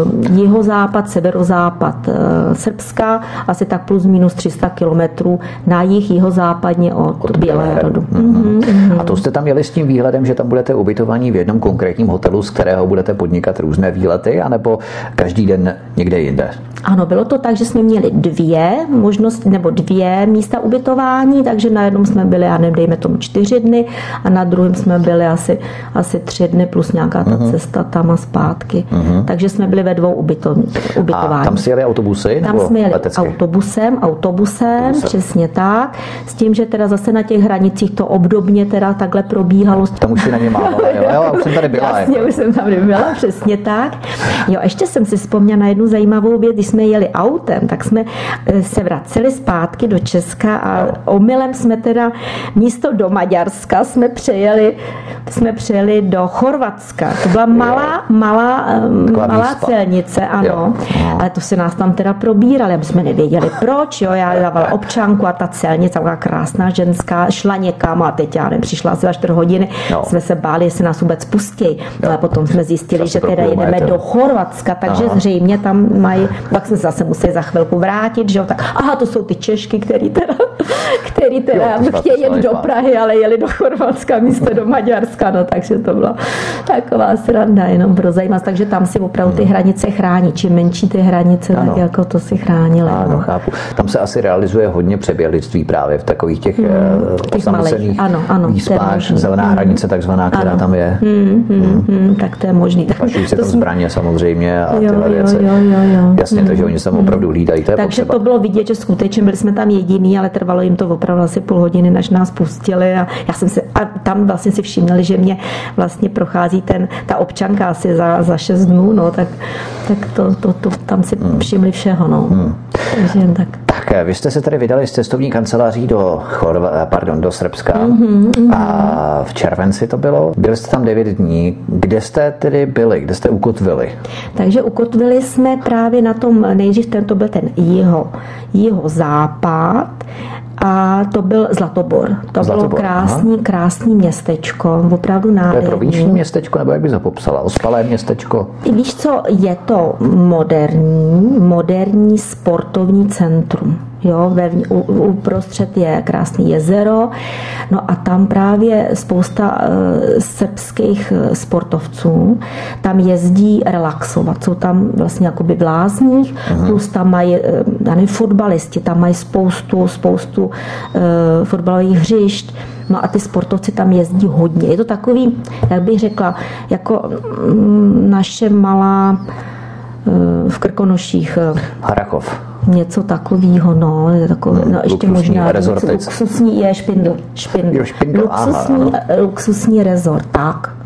uh, jihozápad, severozápad uh, Srbska, asi tak plus minus 300 kilometrů na jih jihozápadně od, od Bělehradu. Mm-hmm. Mm-hmm. A to jste tam jeli s tím výhledem, že tam budete ubytovaní v jednom konkrétním hotelu, z kterého budete podnikat různé výlety, anebo každý den někde jinde? Ano, bylo to tak, že jsme měli dvě možnosti, nebo dvě místa ubytování, takže na jednom jsme byli, já nevím, dejme tomu čtyři dny a na druhém jsme byli asi, asi tři dny plus nějaká ta uh-huh. cesta tam a zpátky. Uh-huh. Takže jsme byli ve dvou ubyto, ubytování. A tam si jeli autobusy? Tam jsme jeli letecky? autobusem, autobusem, autobusem, přesně tak. S tím, že teda zase na těch hranicích to obdobně teda takhle probíhalo. Tam už si na ně mávala, jo, jo, už jsem tady byla. Jasně, jako. už jsem tam byla, přesně tak. Jo, ještě jsem si vzpomněla na jednu zajímavou věc, když jsme jeli autem, tak jsme eh, se vraceli zpátky do Česka a omylem jsme teda místo do Maďarska jsme přejeli, jsme přejeli do Chorvatska. To byla malá, malá, malá celnice, ano. Jo. Ale to se nás tam teda probírali, aby jsme nevěděli proč. Jo. Já dávala občanku a ta celnice, taková krásná ženská, šla někam a teď já nevím, přišla asi za 4 hodiny. Jo. Jsme se báli, jestli nás vůbec pustí. Ale potom jsme zjistili, že teda jdeme do Chorvatska, takže Aha. zřejmě tam mají, pak jsme zase museli za chvilku vrátit, že jo, tak aha, to jsou ty Češky, který teda, který teda jo, chtějí jet do Prahy, ale jeli do Chorvatska místo do Maďarska, no takže to byla taková sranda jenom pro zajímavost, takže tam si opravdu ty hranice chrání, čím menší ty hranice, ano. tak jako to si chránili. Ano, no. chápu. Tam se asi realizuje hodně přeběhlictví právě v takových těch, hmm, eh, malých, ano, ano, výspách, zelená hmm. hranice takzvaná, která ano. tam je. Hmm, hmm, hmm. Hmm, tak to je možný. Pašují se tam zbraně samozřejmě a tyhle věci. Jo, jo, jo. Jasně, hmm. takže oni se tam opravdu hlídají. To je takže potřeba. to bylo vidět, že skutečně byli jsme tam jediný, ale trvalo jim to opravdu asi půl hodiny, než nás pustili a já jsem si, a tam vlastně si všimnali, že mě vlastně prochází ten, ta občanka asi za, za šest dnů, no, tak, tak to, to, to, tam si hmm. všimli všeho, no. Hmm. Takže tak. Tak vy jste se tady vydali z cestovní kanceláří do, Chorva, pardon, do Srbska mm-hmm. a v červenci to bylo. Byli jste tam 9 dní. Kde jste tedy byli? Kde jste ukotvili? Takže ukotvili jsme právě na tom, nejdřív ten to byl ten jeho, jeho západ a to byl Zlatobor. To Zlatobor, bylo krásný, aha. krásný městečko, opravdu nádherný. To je provinční městečko, nebo jak bys ho popsala? Ospalé městečko? Víš co, je to moderní, moderní sportovní centrum. Jo, ve, uprostřed je krásné jezero, no a tam právě spousta uh, srbských e, sportovců tam jezdí relaxovat. Jsou tam vlastně jakoby v lázních, uh-huh. plus tam mají, uh, fotbalisti, tam mají spoustu, spoustu uh, fotbalových hřišť, No a ty sportovci tam jezdí hodně. Je to takový, jak bych řekla, jako mm, naše malá v Krkonoších. Harachov něco takového, no, takové, no, ještě možná luxusní, je špindl, špindl, jo, špindl luxusní, aha. luxusní rezort, tak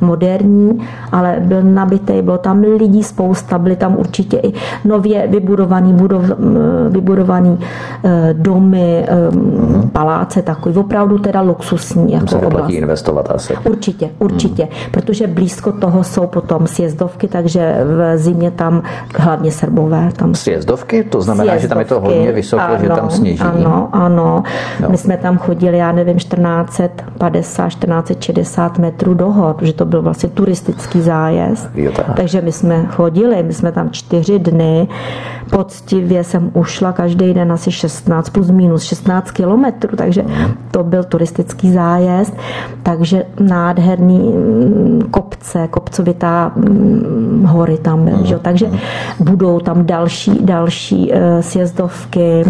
moderní, ale byl nabitý, bylo tam lidí spousta, byly tam určitě i nově vybudovaný, budov, vybudovaný eh, domy, mm. paláce, takový opravdu teda luxusní jako se oblast. investovat asi. Určitě, určitě, mm. protože blízko toho jsou potom sjezdovky, takže v zimě tam hlavně Srbové. Tam sjezdovky? To znamená, sjezdovky, že tam je to hodně vysoko, ano, že tam sněží. Ano, ano. No. My jsme tam chodili, já nevím, 1450, 1460 metrů do hor, protože to byl vlastně turistický zájezd. Jo, tak. Takže my jsme chodili, my jsme tam čtyři dny. Poctivě jsem ušla každý den asi 16 plus minus 16 kilometrů, takže to byl turistický zájezd. Takže nádherný mm, kopce, kopcovitá mm, hory tam byly. Mm. Takže budou tam další, další eh, sjezdovky.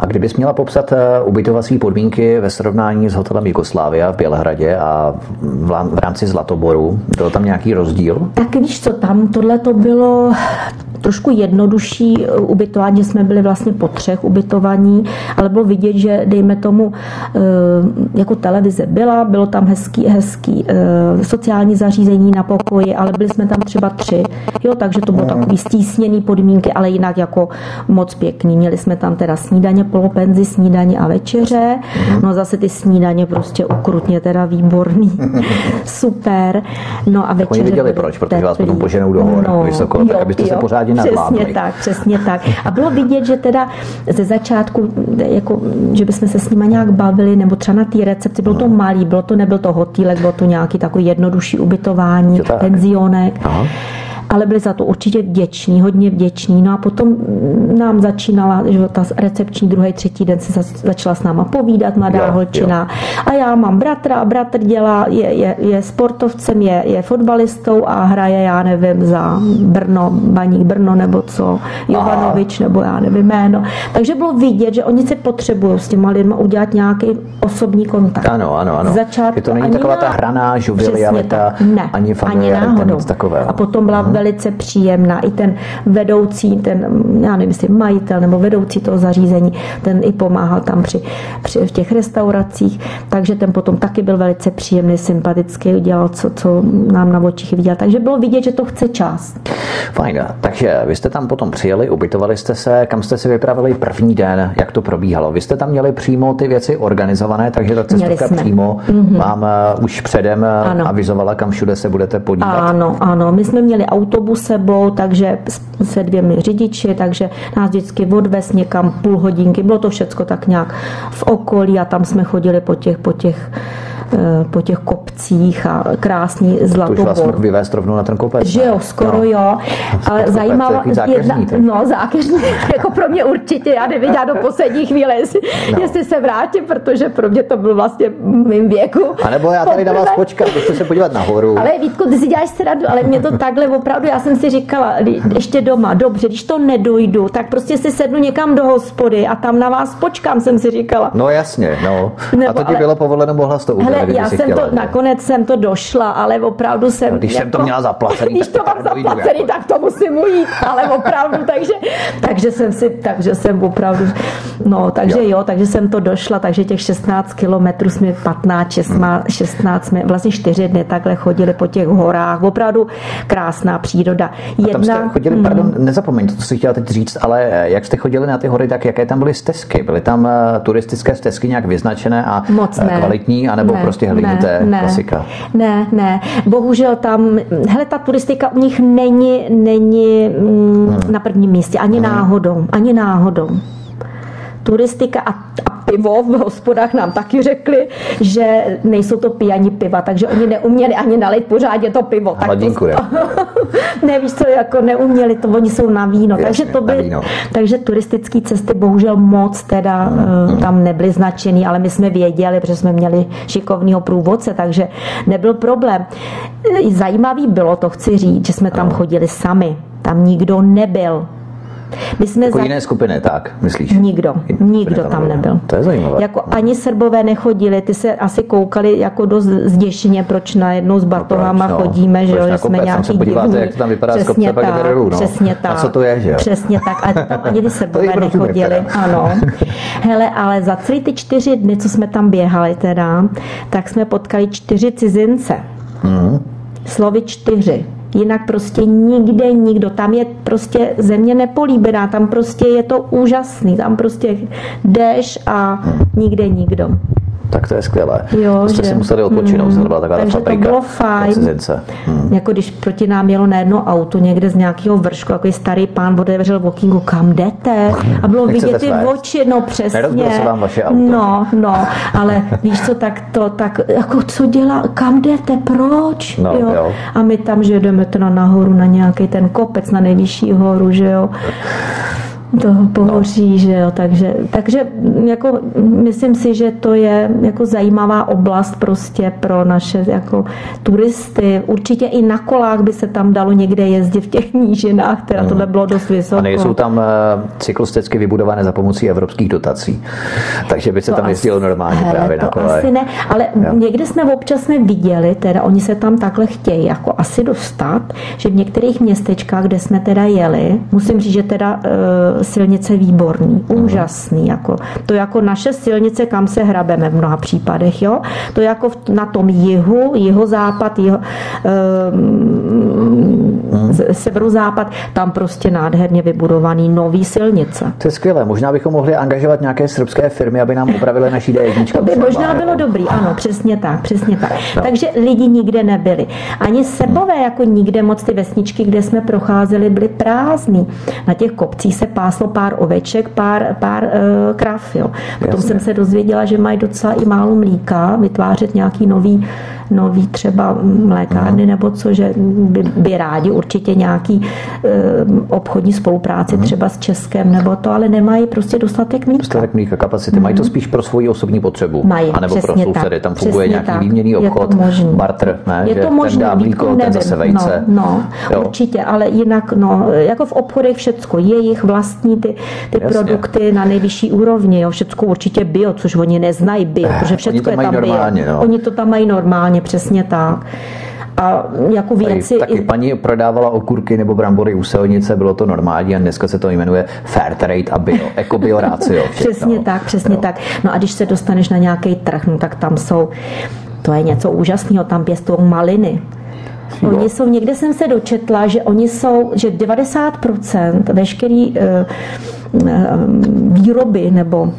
A kdybys měla popsat eh, ubytovací podmínky ve srovnání s hotelem Jugoslávia v Bělehradě a v rámci Zlatoboru, byl tam nějaký rozdíl? Tak víš co, tam tohle to bylo trošku jednodušší eh, ubytování, jsme byli vlastně po třech ubytovaní, ale bylo vidět, že dejme tomu eh, jako televize byla, bylo tam hezký, hezký sociální zařízení na pokoji, ale byli jsme tam třeba tři, jo, takže to bylo takový stísněný podmínky, ale jinak jako moc pěkný. Měli jsme tam teda snídaně polopenzi snídaně a večeře. Mhm. No zase ty snídaně prostě ukrutně teda výborný. Super. No a večeře. Oni viděli proč, protože vás potom poženou do hor, no, vysoko, jo, tak abyste jo, se pořádně nadlábli. Přesně tak, přesně tak. A bylo vidět, že teda ze začátku, jako, že bychom se s nimi nějak bavili, nebo třeba na té recepci, bylo to mhm. malý, bylo to, nebyl to hotýlek, bylo to nějaký takový jednodušší ubytování, penzionek. Aha ale byli za to určitě vděční, hodně vděční. No a potom nám začínala, že ta recepční druhý, třetí den se začala s náma povídat mladá jo, holčina. Jo. A já mám bratra a bratr dělá, je, je, je sportovcem, je, je fotbalistou a hraje, já nevím, za Brno, Baník Brno nebo co, Jovanovič nebo já nevím jméno. Takže bylo vidět, že oni se potřebují s těma lidma udělat nějaký osobní kontakt. Ano, ano, ano. Začátku, je to není taková ta hraná žuvialita, ne, ani familiarita, ani nic takového. A potom byla hmm velice příjemná. I ten vedoucí, ten, já nevím, jestli majitel nebo vedoucí toho zařízení, ten i pomáhal tam při, při v těch restauracích, takže ten potom taky byl velice příjemný, sympatický, dělal, co, co nám na očích viděl. Takže bylo vidět, že to chce čas. Fajn, takže vy jste tam potom přijeli, ubytovali jste se, kam jste si vypravili první den, jak to probíhalo? Vy jste tam měli přímo ty věci organizované, takže ta cestovka přímo mm-hmm. vám uh, už předem uh, ano. avizovala, kam všude se budete podívat? Ano, ano, my jsme měli auto autobus sebou, takže se dvěmi řidiči, takže nás vždycky odvez někam půl hodinky. Bylo to všecko tak nějak v okolí a tam jsme chodili po těch, po těch po těch kopcích a krásný zlatobor. To už vás vyvést rovnou na ten kopec. Že jo, skoro no. jo. Ale zajímavá jedna, no zákeřní, jako pro mě určitě, já nevím, já do poslední chvíle, jestli, no. jestli se vrátím, protože pro mě to byl vlastně v mým věku. A nebo já tady na vás počkám, když se podívat nahoru. Ale Vítku, ty si děláš se radu, ale mě to takhle opravdu, já jsem si říkala, ještě doma, dobře, když to nedojdu, tak prostě si sednu někam do hospody a tam na vás počkám, jsem si říkala. No jasně, no. Nebo, a to ti ale, bylo povoleno, mohla to udělat já jsem chtěla, to, nakonec jsem to došla, ale opravdu jsem... No, když jako, jsem to měla zaplacený, Když to mám zaplacený, jako. tak to musím ujít, ale opravdu, takže, takže jsem si, takže jsem opravdu, no, takže jo. jo, takže jsem to došla, takže těch 16 kilometrů jsme 15, 16, 16 jsme vlastně 4 dny takhle chodili po těch horách, opravdu krásná příroda. Jedna, a tam jste chodili, mm, pardon, nezapomeň, to si chtěla teď říct, ale eh, jak jste chodili na ty hory, tak jaké tam byly stezky? Byly tam eh, turistické stezky nějak vyznačené a Moc ne. kvalitní, anebo ne prostě hlídnuté ne, klasika. Ne, ne. Bohužel tam, hele, ta turistika u nich není, není mm, hmm. na prvním místě, ani hmm. náhodou, ani náhodou turistika a, a pivo v hospodách nám taky řekli, že nejsou to pijani piva, takže oni neuměli ani nalít pořádně to pivo. Hladinku, tak to, Nevíš co, jako neuměli to, oni jsou na víno. Jasně, takže to by, takže turistické cesty bohužel moc teda hmm. tam nebyly značený, ale my jsme věděli, protože jsme měli šikovného průvodce, takže nebyl problém. Zajímavý bylo, to chci říct, že jsme tam chodili sami. Tam nikdo nebyl. My jsme jako za... jiné skupiny, tak, myslíš? Nikdo, nikdo tam nebyl. To je zajímavé. Jako ani Srbové nechodili, ty se asi koukali jako dost zděšeně, proč najednou s batohama no, chodíme, že jo, že jsme nějaký se podíváte, jak to tam vypadá přesně z kopce, tak, no. Přesně tak. A co to je, že jo? Přesně tak, a tam ani ty Srbové nechodili, ano. Hele, ale za celý ty čtyři dny, co jsme tam běhali teda, tak jsme potkali čtyři cizince. Mm. Slovy čtyři. Jinak prostě nikde nikdo. Tam je prostě země nepolíbená, tam prostě je to úžasný. Tam prostě jdeš a nikde nikdo tak to je skvělé. Jo, jste že? si museli odpočinout, mm, taková takže fabrika. to bylo fajn. Hmm. Jako když proti nám jelo na jedno auto někde z nějakého vršku, jako starý pán otevřel vokingu, kam jdete? A bylo vidět ty oči, no přesně. se vám vaše auto. No, no, ale víš co, tak to, tak jako co dělá, kam jdete, proč? No, jo? jo. A my tam, že jdeme teda nahoru na nějaký ten kopec, na nejvyšší horu, že jo toho pohoří, no. že jo, takže, takže jako myslím si, že to je jako zajímavá oblast prostě pro naše jako turisty. Určitě i na kolách by se tam dalo někde jezdit v těch nížinách, teda hmm. tohle bylo dost vysoko. A nejsou tam eh, cyklisticky vybudované za pomocí evropských dotací, takže by se to tam jezdilo normálně hele, právě to na kole. asi ne, ale jo. někde jsme občas jsme viděli, teda oni se tam takhle chtějí jako asi dostat, že v některých městečkách, kde jsme teda jeli, musím říct, že teda uh, silnice výborný, úžasný. Jako, to jako naše silnice, kam se hrabeme v mnoha případech. Jo? To jako na tom jihu, jihozápad, jiho, um, severozápad, tam prostě nádherně vybudovaný nový silnice. To je skvělé. Možná bychom mohli angažovat nějaké srbské firmy, aby nám upravili naší D1. To by možná bylo dobrý, ano, přesně tak, přesně tak. No. Takže lidi nikde nebyli. Ani Srbové jako nikde moc ty vesničky, kde jsme procházeli, byly prázdný. Na těch kopcích se páslo pár oveček, pár, pár uh, krav. Jo. Potom Jasně. jsem se dozvěděla, že mají docela i málo mlíka, vytvářet nějaký nový nový třeba mlékárny nebo co, že by, by rádi určitě nějaký e, obchodní spolupráci mm. třeba s Českem nebo to, ale nemají prostě dostatek mlíka. Dostatek mlíka, kapacity. Mm. Mají to spíš pro svoji osobní potřebu. Mají, A nebo pro sousedy. Tam funguje nějaký tak. výměný obchod, barter, ne? Je to možné, ten dá mlíko, nevím. ten zase vejce. No, no určitě, ale jinak, no, jako v obchodech všecko, jejich vlastní ty, ty produkty na nejvyšší úrovni, jo, všecko určitě bio, což oni neznají bio, eh, protože všecko je tam bio. No. Oni to tam mají normálně Přesně, přesně tak. A jako věci... Taky i... paní prodávala okurky nebo brambory u silnice, bylo to normální a dneska se to jmenuje fair trade a bio, jako bio rácio. přesně no. tak, přesně jo. tak. No a když se dostaneš na nějaký trh, no tak tam jsou, to je něco úžasného, tam pěstují maliny. Jo. Oni jsou, někde jsem se dočetla, že oni jsou, že 90% veškerý uh, výroby nebo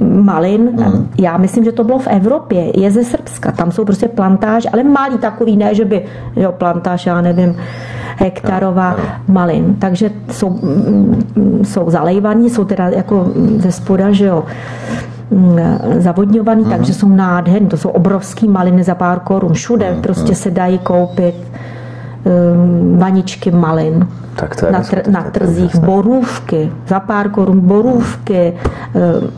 malin, mm. já myslím, že to bylo v Evropě, je ze Srbska, tam jsou prostě plantáž, ale malý takový, ne, že by, jo, plantáž, já nevím, hektarová no, no. malin, takže jsou, mm, jsou zalejvaný, jsou teda jako ze spoda, že jo, mm, zavodňovaný, mm. takže jsou nádherný, to jsou obrovský maliny za pár korun, všude mm. prostě se dají koupit um, vaničky malin tak to je na, tr- na trzích, to borůvky, za pár korun borůvky, e,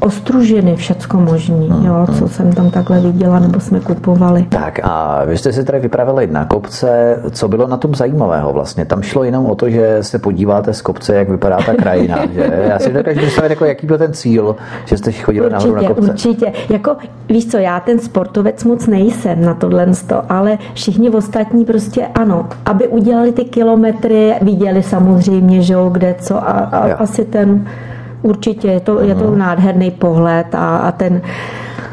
ostružiny, všecko možný, hmm, jo, co jsem tam takhle viděla, nebo jsme kupovali. Tak a vy jste si tady vypravili na kopce, co bylo na tom zajímavého vlastně? Tam šlo jenom o to, že se podíváte z kopce, jak vypadá ta krajina, že? Já si dokážu představit, jako, jaký byl ten cíl, že jste chodili určitě, nahoru na kopce. Určitě, jako víš co, já ten sportovec moc nejsem na tohle, ale všichni ostatní prostě ano, aby udělali ty kilometry, viděli samozřejmě, že jo, kde co a, a asi ten určitě je to, je to mhm. nádherný pohled a, a ten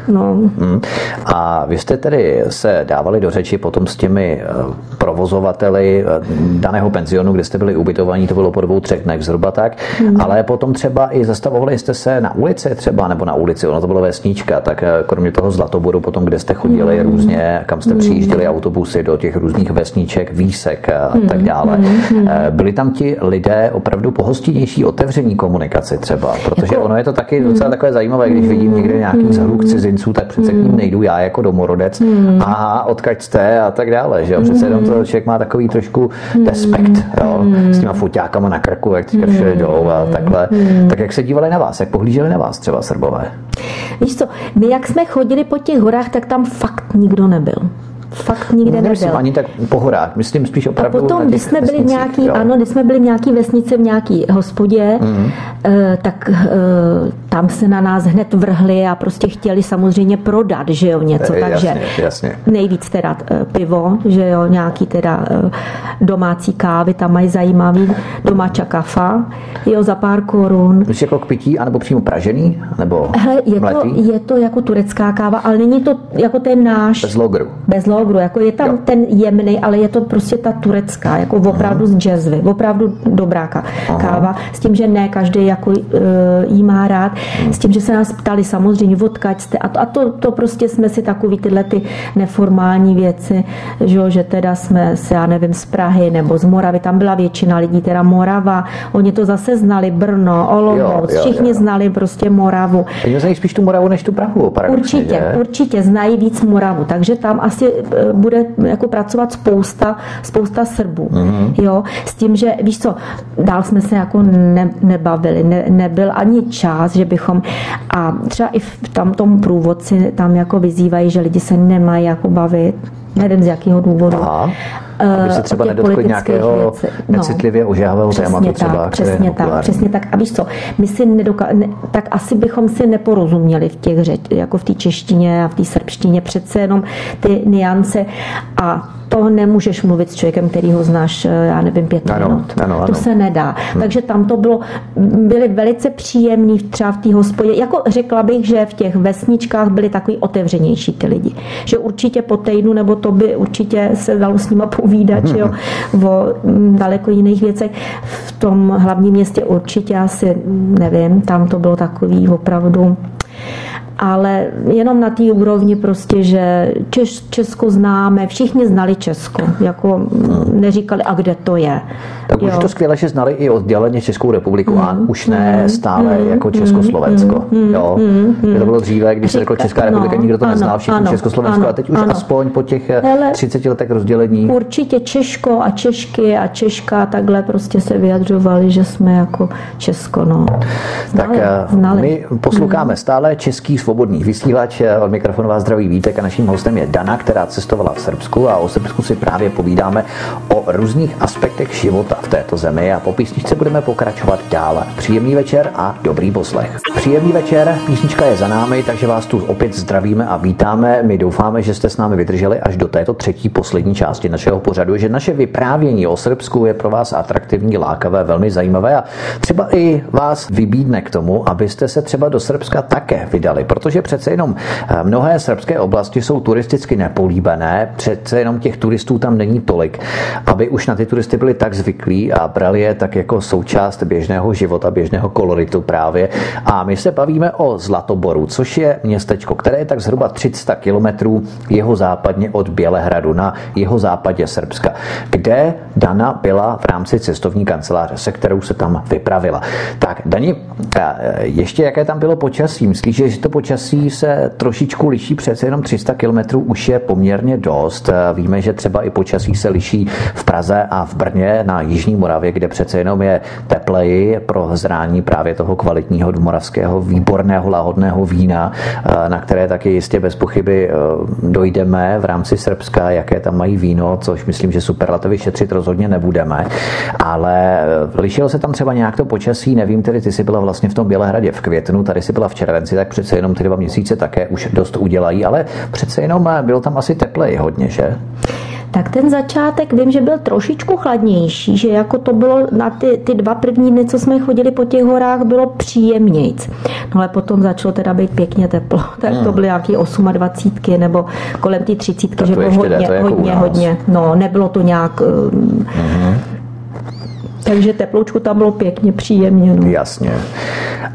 No. Hmm. A vy jste tedy se dávali do řeči potom s těmi eh, provozovateli eh, daného penzionu, kde jste byli ubytovaní, to bylo po dvou, třech dnech zhruba tak, hmm. ale potom třeba i zastavovali jste se na ulici třeba, nebo na ulici, ono to bylo vesnička, tak eh, kromě toho Zlatoboru potom, kde jste chodili hmm. různě, kam jste hmm. přijížděli autobusy do těch různých vesniček, výsek a hmm. tak dále. Hmm. Byli tam ti lidé opravdu pohostinnější, otevření komunikaci třeba, protože jako... ono je to taky docela takové zajímavé, když vidím někde nějaký zhluk cizin cizinců, tak přece hmm. k ním hmm. nejdu já jako domorodec. Hmm. A odkaď jste a tak dále. Že jo? Přece jenom to hmm. člověk má takový trošku hmm. respekt jo? s těma foťákama na krku, jak teďka všude jdou a takhle. Tak jak se dívali na vás, jak pohlíželi na vás třeba Srbové? Víš co, my jak jsme chodili po těch horách, tak tam fakt nikdo nebyl fakt nikde nebyl. ani tak po horách, myslím spíš opravdu A potom, když jsme byli nějaký, jo. ano, když jsme byli nějaký vesnice v nějaký hospodě, mm. tak eh, tam se na nás hned vrhli a prostě chtěli samozřejmě prodat, že jo, něco, je, takže jasně, jasně. nejvíc teda pivo, že jo, nějaký teda domácí kávy, tam mají zajímavý domáča kafa, jo, za pár korun. Myslíš jako k pití, anebo přímo pražený, nebo Hele, je to, je to jako turecká káva, ale není to jako ten náš. Bez logru. Bez logru ogru, jako je tam jo. ten jemný, ale je to prostě ta turecká, jako opravdu uh-huh. z jazzvy, opravdu dobrá káva, s tím, že ne každý jako uh, jí má rád, uh-huh. s tím, že se nás ptali samozřejmě, odkaď jste, a to, a to, to prostě jsme si takový tyhle ty neformální věci, že, že teda jsme se, já nevím, z Prahy nebo z Moravy, tam byla většina lidí, teda Morava, oni to zase znali, Brno, Olomouc, všichni jo. znali prostě Moravu. Oni znají spíš tu Moravu než tu Prahu, Určitě, že? určitě znají víc Moravu, takže tam asi bude jako pracovat spousta, spousta Srbů. Mm-hmm. Jo, s tím, že víš co, dál jsme se jako ne, nebavili, ne, nebyl ani čas, že bychom a třeba i v tam tom průvodci tam jako vyzývají, že lidi se nemají jako bavit, nevím z jakého důvodu. Aha. Aby se třeba nedotkli nějakého věci. no, necitlivě ožávého tématu třeba, tak, přesně tak, přesně tak. A víš co, my si nedoka- ne, tak asi bychom si neporozuměli v těch řeč, jako v té češtině a v té srbštině, přece jenom ty niance a to nemůžeš mluvit s člověkem, který ho znáš, eh, já nevím, pět ano, minut. Ano, ano. To se nedá. Hmm. Takže tam to bylo, byli velice příjemní třeba v té hospodě. Jako řekla bych, že v těch vesničkách byli takový otevřenější ty lidi. Že určitě po týdnu, nebo to by určitě se dalo s nima povídat, hmm. jo, o mm, daleko jiných věcech. V tom hlavním městě určitě asi, nevím, tam to bylo takový opravdu ale jenom na té úrovni prostě, že Češ, Česko známe, všichni znali Česko, jako neříkali, a kde to je. Tak už to skvěle, že znali i odděleně Českou republiku mm, a už ne mm, stále mm, jako Československo. Mm, jo. Mm, to bylo dříve, když se řeklo Česká republika, no, nikdo to ano, neznal, všichni ano, Československo ano, a teď už ano. aspoň po těch eh, Hele, 30 letech rozdělení. Určitě Češko a Češky a Češka takhle prostě se vyjadřovali, že jsme jako Česko. No. Znali, tak eh, znali. my posloucháme mm. stále český svobodný vysílač. Od mikrofonu vás zdraví Vítek a naším hostem je Dana, která cestovala v Srbsku a o Srbsku si právě povídáme o různých aspektech života v této zemi a po písničce budeme pokračovat dále. Příjemný večer a dobrý poslech. Příjemný večer, písnička je za námi, takže vás tu opět zdravíme a vítáme. My doufáme, že jste s námi vydrželi až do této třetí poslední části našeho pořadu, že naše vyprávění o Srbsku je pro vás atraktivní, lákavé, velmi zajímavé a třeba i vás vybídne k tomu, abyste se třeba do Srbska také vydali, protože přece jenom eh, mnohé srbské oblasti jsou turisticky nepolíbené, přece jenom těch turistů tam není tolik, aby už na ty turisty byli tak zvyklí a brali je tak jako součást běžného života, běžného koloritu právě. A my se bavíme o Zlatoboru, což je městečko, které je tak zhruba 300 kilometrů jeho západně od Bělehradu na jeho západě Srbska, kde Dana byla v rámci cestovní kanceláře, se kterou se tam vypravila. Tak, Dani, ještě jaké tam bylo počasí? Myslíš, že to počasí se trošičku liší, přece jenom 300 kilometrů už je poměrně dost. Víme, že třeba i počasí se liší v Praze a v Brně na Jižní Moravě, kde přece jenom je tepleji pro zrání právě toho kvalitního moravského výborného lahodného vína, na které taky jistě bez pochyby e, dojdeme v rámci Srbska, jaké tam mají víno, což myslím, že superlativy šetřit rozhodně nebudeme. Ale lišilo se tam třeba nějak to počasí, nevím, tedy ty jsi byla vlastně v tom Bělehradě v květnu, tady si byla v červenci, tak přece jenom ty dva měsíce také už dost udělají, ale přece jenom e, bylo tam asi tepleji hodně, že? tak ten začátek vím, že byl trošičku chladnější, že jako to bylo na ty, ty dva první dny, co jsme chodili po těch horách, bylo příjemnějc. No ale potom začalo teda být pěkně teplo, tak hmm. to byly nějaký 28 nebo kolem ty 30, že bylo hodně, jako hodně, hodně. No, nebylo to nějak... Hmm. Takže teploučku tam bylo pěkně příjemně. No. Jasně.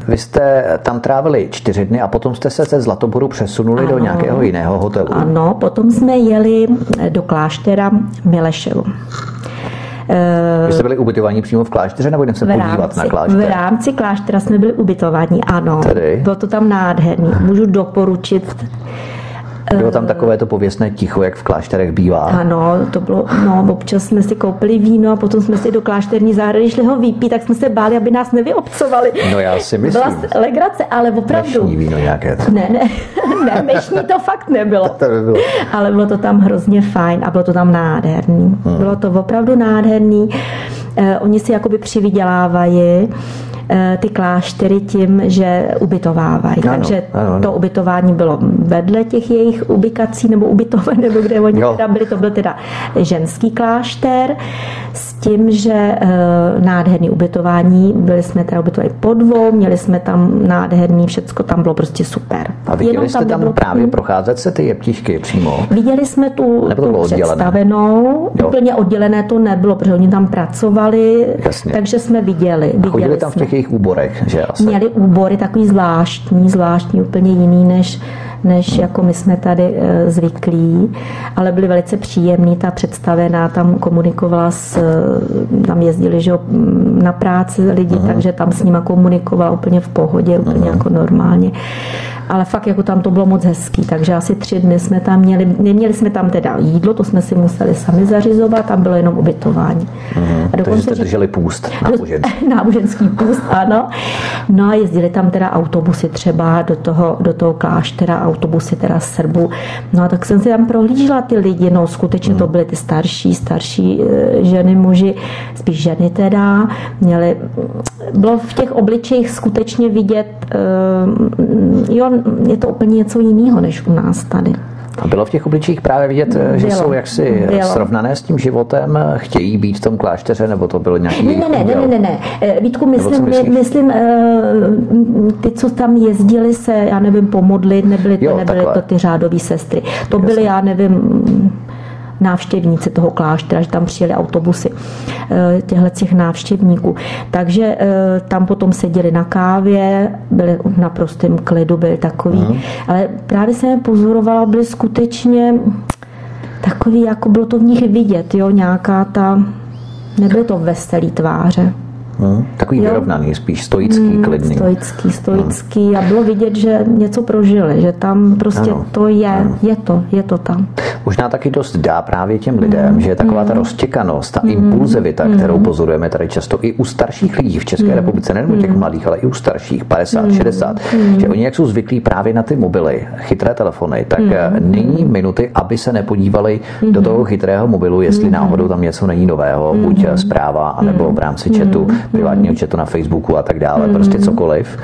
Vy jste tam trávili čtyři dny a potom jste se ze Zlatoboru přesunuli ano. do nějakého jiného hotelu. Ano, potom jsme jeli do kláštera Mileševo. Vy jste byli ubytovaní přímo v klášteře, nebo jdem se podívat rámci, na klášter? V rámci kláštera jsme byli ubytovaní, ano. Tedy? Bylo to tam nádherný. Můžu doporučit bylo tam takové to pověstné ticho, jak v klášterech bývá. Ano, to bylo, no, občas jsme si koupili víno a potom jsme si do klášterní zahrady šli ho vypít, tak jsme se báli, aby nás nevyobcovali. No já si myslím. Byla legrace, ale opravdu. Mešní víno nějaké. Ne, ne, ne, mešní to fakt nebylo. to by bylo. Ale bylo to tam hrozně fajn a bylo to tam nádherný. Hmm. Bylo to opravdu nádherný. Eh, oni si jakoby přivydělávají ty kláštery tím, že ubytovávají. Ano, Takže ano, ano. to ubytování bylo vedle těch jejich ubikací nebo ubytoven, nebo kde oni jo. teda byli, to byl teda ženský klášter s tím, že e, nádherný ubytování, byli jsme teda ubytovali po dvou, měli jsme tam nádherný, všecko tam bylo prostě super. A viděli Jenom jste tam, tam bylo, právě procházet se ty jeptišky přímo? Viděli jsme tu, tu představenou, jo. úplně oddělené to nebylo, protože oni tam pracovali, Jasně. takže jsme viděli. viděli chodili tam jsme. v těch jejich úborech, že asi? Měli úbory takový zvláštní, zvláštní, úplně jiný než než jako my jsme tady eh, zvyklí, ale byli velice příjemní, ta představená tam komunikovala s, eh, tam jezdili že na práci lidi, uh-huh. takže tam s nima komunikovala úplně v pohodě, úplně uh-huh. jako normálně ale fakt jako tam to bylo moc hezký, takže asi tři dny jsme tam měli, neměli jsme tam teda jídlo, to jsme si museli sami zařizovat, tam bylo jenom ubytování. Mm, a dokonce, takže jste drželi půst, náboženský. náboženský půst, ano. No a jezdili tam teda autobusy třeba do toho, do toho kláštera, autobusy teda z Srbu. No a tak jsem si tam prohlížela ty lidi, no skutečně to mhm. byly ty starší, starší eh, ženy, muži, spíš ženy teda, měli, bylo v těch obličejích skutečně vidět, uh, jo, je to úplně něco jiného než u nás tady. A bylo v těch obličích právě vidět, bylo, že jsou jaksi bylo. srovnané s tím životem, chtějí být v tom klášteře, nebo to bylo nějaký... Ne, ne, ne, ne, ne, ne. Eh, Vítku, myslím, my, myslím eh, ty, co tam jezdili se, já nevím, pomodlit, nebyly to, jo, nebyly to ty řádové sestry. To Jasně. byly, já nevím, návštěvníci toho kláštera, že tam přijeli autobusy eh, těchto těch návštěvníků. Takže eh, tam potom seděli na kávě, byli v naprostém klidu, byli takový. Mm. Ale právě jsem pozorovala, byli skutečně takový, jako bylo to v nich vidět, jo, nějaká ta, nebyly to veselý tváře. Hmm. Takový jo. vyrovnaný, spíš stoický, hmm, klidný. Stoický, stoický hmm. a bylo vidět, že něco prožili, že tam prostě ano. to je, ano. je to, je to tam. Možná taky dost dá právě těm lidem, hmm. že je taková ta roztěkanost, ta hmm. impulzivita, kterou hmm. pozorujeme tady často i u starších lidí v České hmm. republice, nejen u těch mladých, ale i u starších, 50, hmm. 60, hmm. že oni jak jsou zvyklí právě na ty mobily, chytré telefony, tak hmm. není minuty, aby se nepodívali hmm. do toho chytrého mobilu, jestli hmm. náhodou tam něco není nového, hmm. buď zpráva, anebo v rámci chatu privátního chatu na Facebooku a tak dále, prostě cokoliv.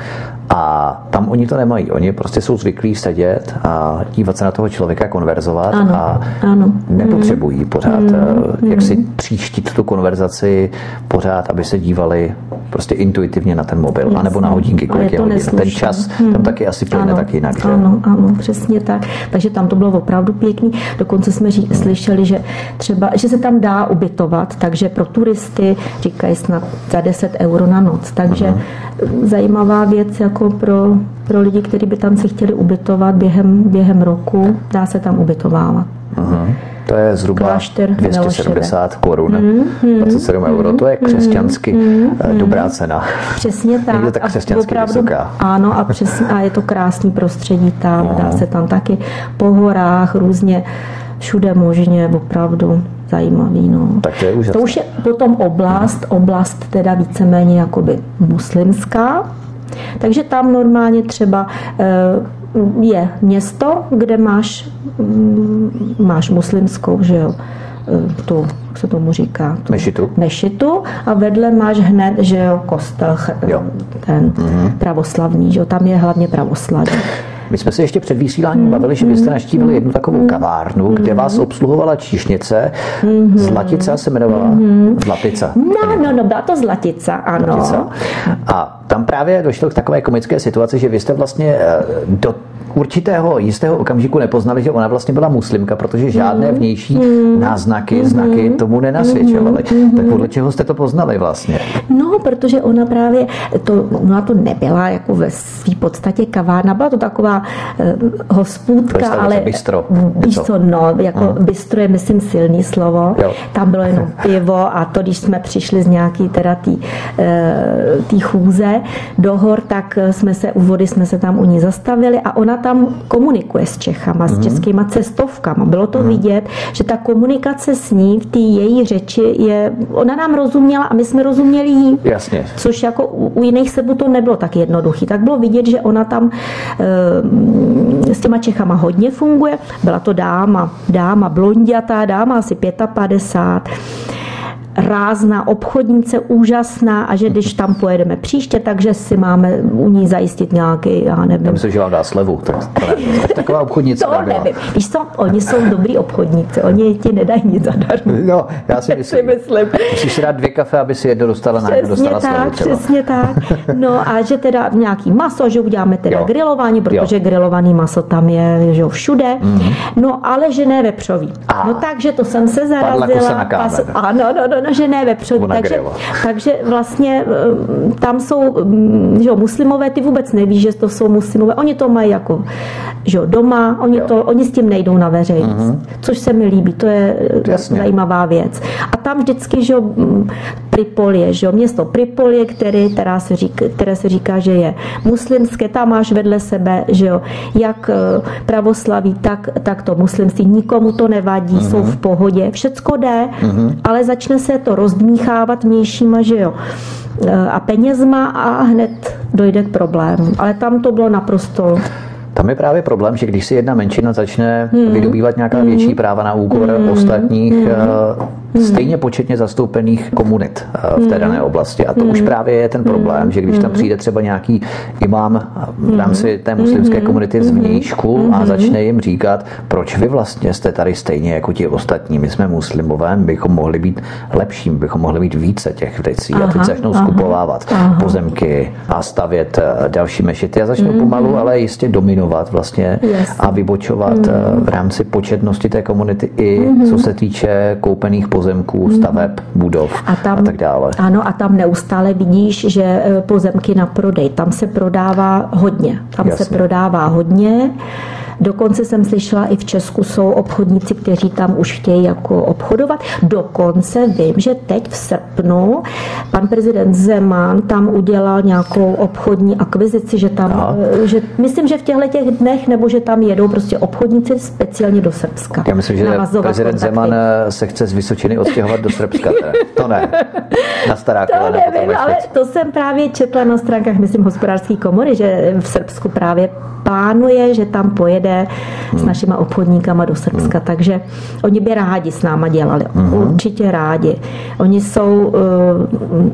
A tam oni to nemají. Oni prostě jsou zvyklí sedět a dívat se na toho člověka, konverzovat ano, a ano. nepotřebují pořád mm, jak si příštit tu konverzaci pořád, aby se dívali prostě intuitivně na ten mobil, Jasně. anebo na hodinky, kolik je, je hodin. Ten čas hmm. tam taky asi plyne tak jinak. Že? Ano, ano, přesně tak. Takže tam to bylo opravdu pěkný. Dokonce jsme ří, hmm. slyšeli, že třeba, že se tam dá ubytovat, takže pro turisty říkají snad za 10 euro na noc. Takže hmm. zajímavá věc jako pro, pro lidi, kteří by tam se chtěli ubytovat během, během roku, dá se tam ubytovávat. Hmm. To je zhruba Klášter 270 korun, mm, 27 mm, euro. To je křesťansky mm, dobrá cena. Přesně tak. Je tak křesťansky opravdu, vysoká. Ano, a, přesně, a je to krásný prostředí tam. No. Dá se tam taky po horách různě všude možně, opravdu zajímavý. No. Tak to, je úžasné. to už je potom oblast, oblast teda víceméně jakoby muslimská, takže tam normálně třeba je město, kde máš, mm, máš muslimskou, že jo, e, tu, jak se tomu říká? Tu, mešitu. Mešitu a vedle máš hned, že jo, kostel, jo. ten mm-hmm. pravoslavní, že jo, tam je hlavně pravoslavní. My jsme se ještě před vysíláním mm. bavili, že vy jste naštívili jednu takovou kavárnu, kde vás obsluhovala číšnice. Zlatica se jmenovala? Zlatica. No, no, no, byla to Zlatica, ano. Zlatica. A tam právě došlo k takové komické situaci, že vy jste vlastně eh, do určitého jistého okamžiku nepoznali, že ona vlastně byla muslimka, protože žádné vnější mm. náznaky, znaky tomu nenasvědčovaly. Mm. Tak podle čeho jste to poznali vlastně? No, protože ona právě, to, ona to nebyla jako ve své podstatě kavárna, byla to taková uh, hospůdka, ale... bistro. Co, no, jako mm. bistro je, myslím, silný slovo. Jo. Tam bylo jenom pivo a to, když jsme přišli z nějaký teda tý, uh, tý chůze do hor, tak jsme se u vody jsme se tam u ní zastavili a ona tam komunikuje s Čechama, mm. s mhm. českýma cestovkama. Bylo to mm. vidět, že ta komunikace s ní v té její řeči je, ona nám rozuměla a my jsme rozuměli jí. Jasně. Což jako u, u jiných sebů to nebylo tak jednoduchý. Tak bylo vidět, že ona tam e, s těma Čechama hodně funguje. Byla to dáma, dáma blondiatá, dáma asi 55 rázná obchodnice, úžasná a že když tam pojedeme příště, takže si máme u ní zajistit nějaký, já nevím. Já myslím, že vám dá slevu. Tak, tak taková obchodnice to nevím. Víš co, oni jsou dobrý obchodníci, oni ti nedají nic zadarmo. No, já si myslím. myslím. Musíš si dát dvě kafe, aby si jedno dostala na jedno dostala tak, slevu třeba. Přesně tak. No a že teda nějaký maso, že uděláme teda jo. grilování, protože jo. grilovaný maso tam je že jo, všude. Mm-hmm. No ale že ne vepřový. A. No takže to jsem se zarazila. Se na pas, ano, no, no, no, že ne vepřový. Takže, takže vlastně eh, tam jsou mm, že jo, muslimové, ty vůbec neví, že to jsou muslimové. Oni to mají jako že jo, doma, oni, to, oni s tím nejdou na veřejnost. Mm-hmm. Což se mi líbí, to je eh, Jasně. zajímavá věc. A tam vždycky, že jo, Pripolie, že jo, město Pripolie, který, která se říká, které se říká, že je muslimské, tam máš vedle sebe, že jo, jak eh, pravoslaví, tak, tak to muslimství, nikomu to nevadí, mm-hmm. jsou v pohodě, všecko jde, mm-hmm. ale začne se to rozdmíchávat vnějšíma, že jo, eh, a penězma a hned dojde k problému. Ale tam to bylo naprosto Tam je právě problém, že když si jedna menšina začne hmm. vydobývat nějaká hmm. větší práva na úkor hmm. ostatních, hmm. stejně početně zastoupených komunit v té dané oblasti. A to hmm. už právě je ten problém, že když tam přijde třeba nějaký imám v rámci té muslimské komunity z vnějšku a začne jim říkat, proč vy vlastně jste tady stejně jako ti ostatní, my jsme muslimové, bychom mohli být lepším, bychom mohli mít více těch věcí. Aha, a teď začnou aha, skupovávat aha. pozemky a stavět další mešity a začnou pomalu, ale jistě dominovat vlastně yes. a vybočovat mm-hmm. v rámci početnosti té komunity i mm-hmm. co se týče koupených pozemků, mhm. staveb, mm-hmm. budov a, tam, a tak dále. Ano, a tam neustále vidíš, že eh, pozemky na prodej, tam se prodává hodně. Tam Jasně. se prodává hodně. Dokonce jsem slyšela, i v Česku jsou obchodníci, kteří tam už chtějí jako obchodovat. Dokonce vím, že teď v srpnu pan prezident Zeman tam udělal nějakou obchodní akvizici, že tam, eh, že myslím, že v těchto těch dnech, nebo že tam jedou prostě obchodníci speciálně do Srbska. Já myslím, že prezident kontakty. Zeman eh, se chce z Vysočiny odstěhovat do Srbska. To ne. Na stará To nevím, ale to jsem právě četla na stránkách, myslím, hospodářské komory, že v Srbsku právě plánuje, že tam pojede hmm. s našima obchodníkama do Srbska. Hmm. Takže oni by rádi s náma dělali. Hmm. Určitě rádi. Oni jsou,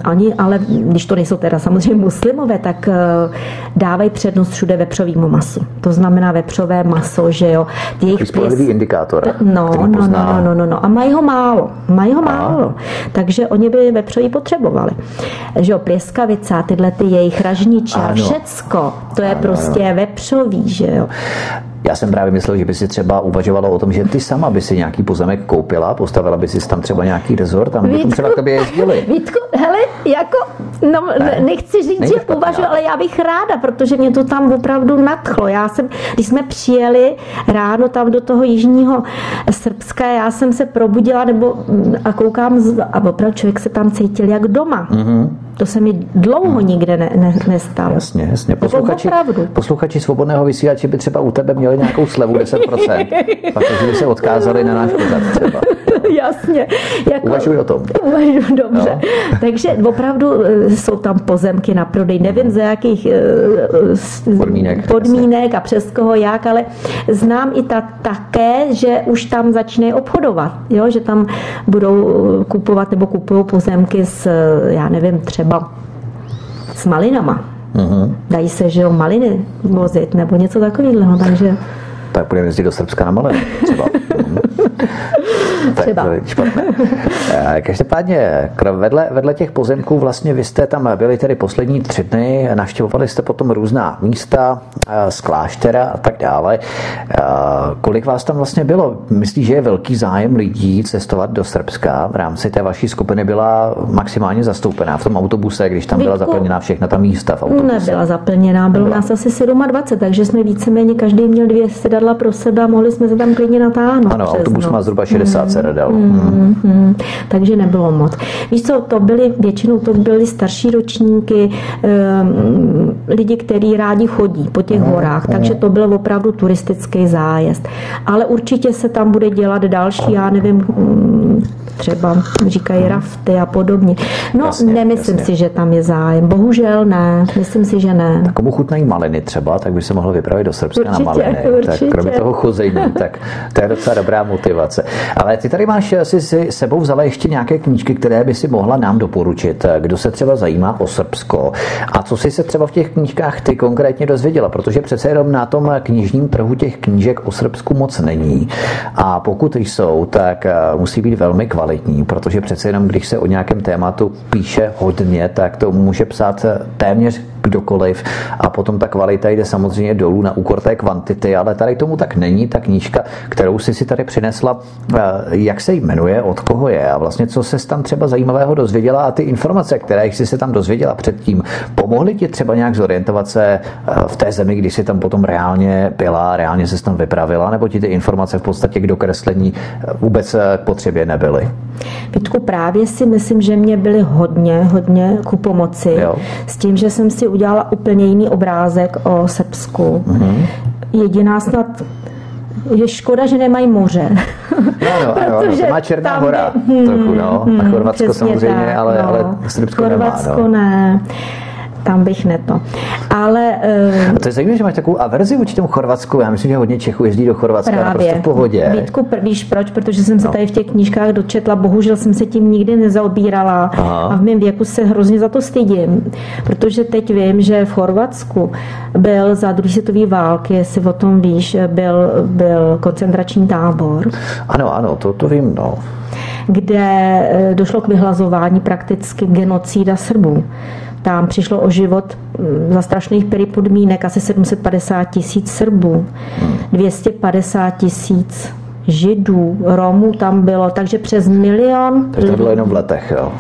uh, oni, ale když to nejsou teda samozřejmě muslimové, tak uh, dávají přednost všude vepřovýmu masu. To znamená vepřové maso, že jo. Jejich pěs... indikátor. No, no, no, no, no, no, no. A mají ho málo. Mají ho málo. Takže oni by vepřový potřebovali. Že jo, plěskavica, tyhle ty jejich ražniče a všecko, to je ano, prostě ano. vepřový, že jo. Já jsem právě myslel, že by si třeba uvažovala o tom, že ty sama by si nějaký pozemek koupila, postavila by si tam třeba nějaký rezort, tam bychom třeba k tobě jezdili. Vítku, hele, jako, no, ne, nechci říct, že uvažuji, ale já bych ráda, protože mě to tam opravdu nadchlo. Já jsem, když jsme přijeli ráno tam do toho jižního Srbska, já jsem se probudila nebo a koukám a opravdu člověk se tam cítil jak doma. Mm-hmm. To se mi dlouho hmm. nikde ne, ne, nestalo. Jasně, jasně. Posluchači, posluchači svobodného vysílače by třeba u tebe měli nějakou slevu 10%, protože by se odkázali na náš pořad třeba. Jasně. Jako, Uvažuji o tom. Uvažuji dobře. No. Takže opravdu e, jsou tam pozemky na prodej. Nevím, za jakých e, podmínek, podmínek a přes koho jak, ale znám i ta, také, že už tam začínají obchodovat. Jo? Že tam budou kupovat nebo kupují pozemky s, já nevím, třeba s malinama. Uh-huh. Dají se, že jo, maliny vozit nebo něco takového, takže tak budeme jezdit do Srbska na malé třeba. Třeba. tak špatné. Eh, každopádně, vedle, vedle těch pozemků vlastně vy jste tam byli tedy poslední tři dny, navštěvovali jste potom různá místa eh, z kláštera a tak dále. Eh, kolik vás tam vlastně bylo? Myslíš, že je velký zájem lidí cestovat do Srbska? V rámci té vaší skupiny byla maximálně zastoupená v tom autobuse, když tam byla zaplněná všechna ta místa v autobuse? Nebyla zaplněná, bylo nás asi 27, takže jsme víceméně každý měl dvě sedadla pro sebe a mohli jsme se tam klidně natáhnout. Ano, autobus má zhruba 60 hmm. Sedadel. Hmm. Hmm. Hmm. Takže nebylo moc. Víš co, to byly, většinou to byly starší ročníky, um, lidi, kteří rádi chodí po těch hmm. horách, takže to byl opravdu turistický zájezd. Ale určitě se tam bude dělat další, já nevím, mm, třeba říkají rafty a podobně. No, jasně, nemyslím jasně. si, že tam je zájem. Bohužel ne, myslím si, že ne. Tak komu chutnají maliny třeba, tak by se mohlo vypravit do Srbska určitě, na maliny. Určitě. Tak kromě toho chození, tak to je docela dobrá motivace. Ale ty tady máš si, si sebou vzala ještě nějaké knížky, které by si mohla nám doporučit, kdo se třeba zajímá o Srbsko a co si se třeba v těch knížkách ty konkrétně dozvěděla, protože přece jenom na tom knižním trhu těch knížek o Srbsku moc není. A pokud jsou, tak eh, musí být velmi kvalitní, protože přece jenom když se o nějakém tématu píše hodně, tak to může psát téměř kdokoliv a potom ta kvalita jde samozřejmě dolů na úkor té kvantity, ale tady tomu tak není. Ta knížka, kterou jsi si tady přinesla, eh, jak se jmenuje, od koho je a vlastně co se tam třeba zajímavého dozvěděla a ty informace, které jsi se tam dozvěděla předtím, pomohly ti třeba nějak zorientovat se eh, v té zemi, když jsi tam potom reálně byla, reálně se tam vypravila, nebo ti ty informace v podstatě k dokreslení eh, vůbec k potřebě nebyly? Vítku, právě si myslím, že mě byly hodně, hodně ku pomoci. Jo. S tím, že jsem si udělala úplně jiný obrázek o Srbsku. Mm-hmm. Jediná snad je škoda, že nemají moře. Ano, ano, ano to má Černá tam, hora hmm, trochu, no. A hmm, Chorvatsko samozřejmě, tak, ale, no. ale Srbsko Chorvatsko nemá, no. ne. Tam bych neto. Ale... Uh, to je zajímavé, že máš takovou averzi vůči tomu Chorvatsku. Já myslím, že hodně Čechů jezdí do Chorvatska právě. prostě v pohodě. Vítku, víš proč? Protože jsem se no. tady v těch knížkách dočetla, bohužel jsem se tím nikdy nezaobírala Aha. a v mém věku se hrozně za to stydím, protože teď vím, že v Chorvatsku byl za druhé světové války, jestli o tom víš, byl, byl koncentrační tábor. Ano, ano, to, to vím, no kde eh, došlo k vyhlazování prakticky genocída Srbů. Tam přišlo o život mm, za strašných podmínek asi 750 tisíc Srbů, 250 tisíc Židů, Romů tam bylo, takže přes milion. Takže to bylo jenom v letech, jo?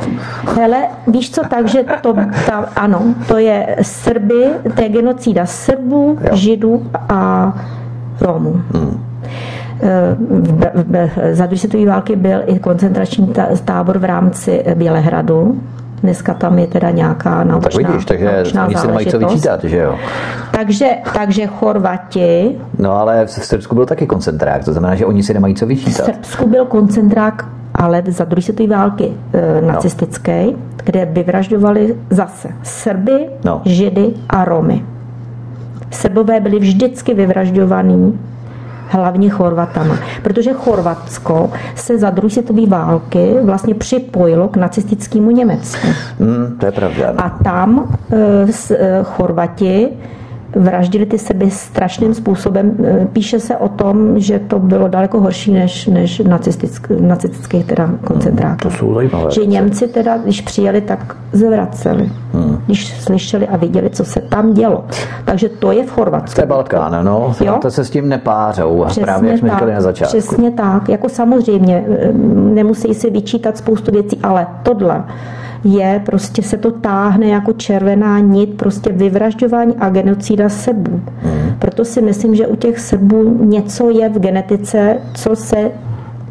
Hele, víš co, takže to, ta, ano, to je Srby, to je genocída Srbů, jo. Židů a Romů. Hmm. Za druhé světové války byl i koncentrační tábor v rámci Bělehradu, Dneska tam je teda nějaká naučná, no, tak vidíš, takže oni si nemají co vyčítat, že jo? Takže, takže Chorvati... No ale v Srbsku byl taky koncentrák, to znamená, že oni si nemají co vyčítat. V Srbsku byl koncentrák ale za druhé světové války e, nacistické, no. kde vyvražďovali zase Srby, no. Židy a Romy. Srbové byli vždycky vyvražďovaní hlavně Chorvatama. Protože Chorvatsko se za druhé světové války vlastně připojilo k nacistickému Německu. Mm, to je pravda. A tam e, s, e, Chorvati vraždili ty sebe strašným způsobem. E, píše se o tom, že to bylo daleko horší než, než nacistick, nacistických teda koncentráků. To jsou zajímavé. Že Němci teda, když přijeli, tak zvraceli. Hmm. Když slyšeli a viděli, co se tam dělo. Takže to je v Chorvatsku. To je Balkán, no. Jo? To se s tím nepářou. Přesně právě jak jsme tak, říkali na začátku. Přesně tak. Jako samozřejmě e, nemusí si vyčítat spoustu věcí, ale tohle je, prostě se to táhne jako červená nit, prostě vyvražďování a genocída sebů. Hmm. Proto si myslím, že u těch sebů něco je v genetice, co se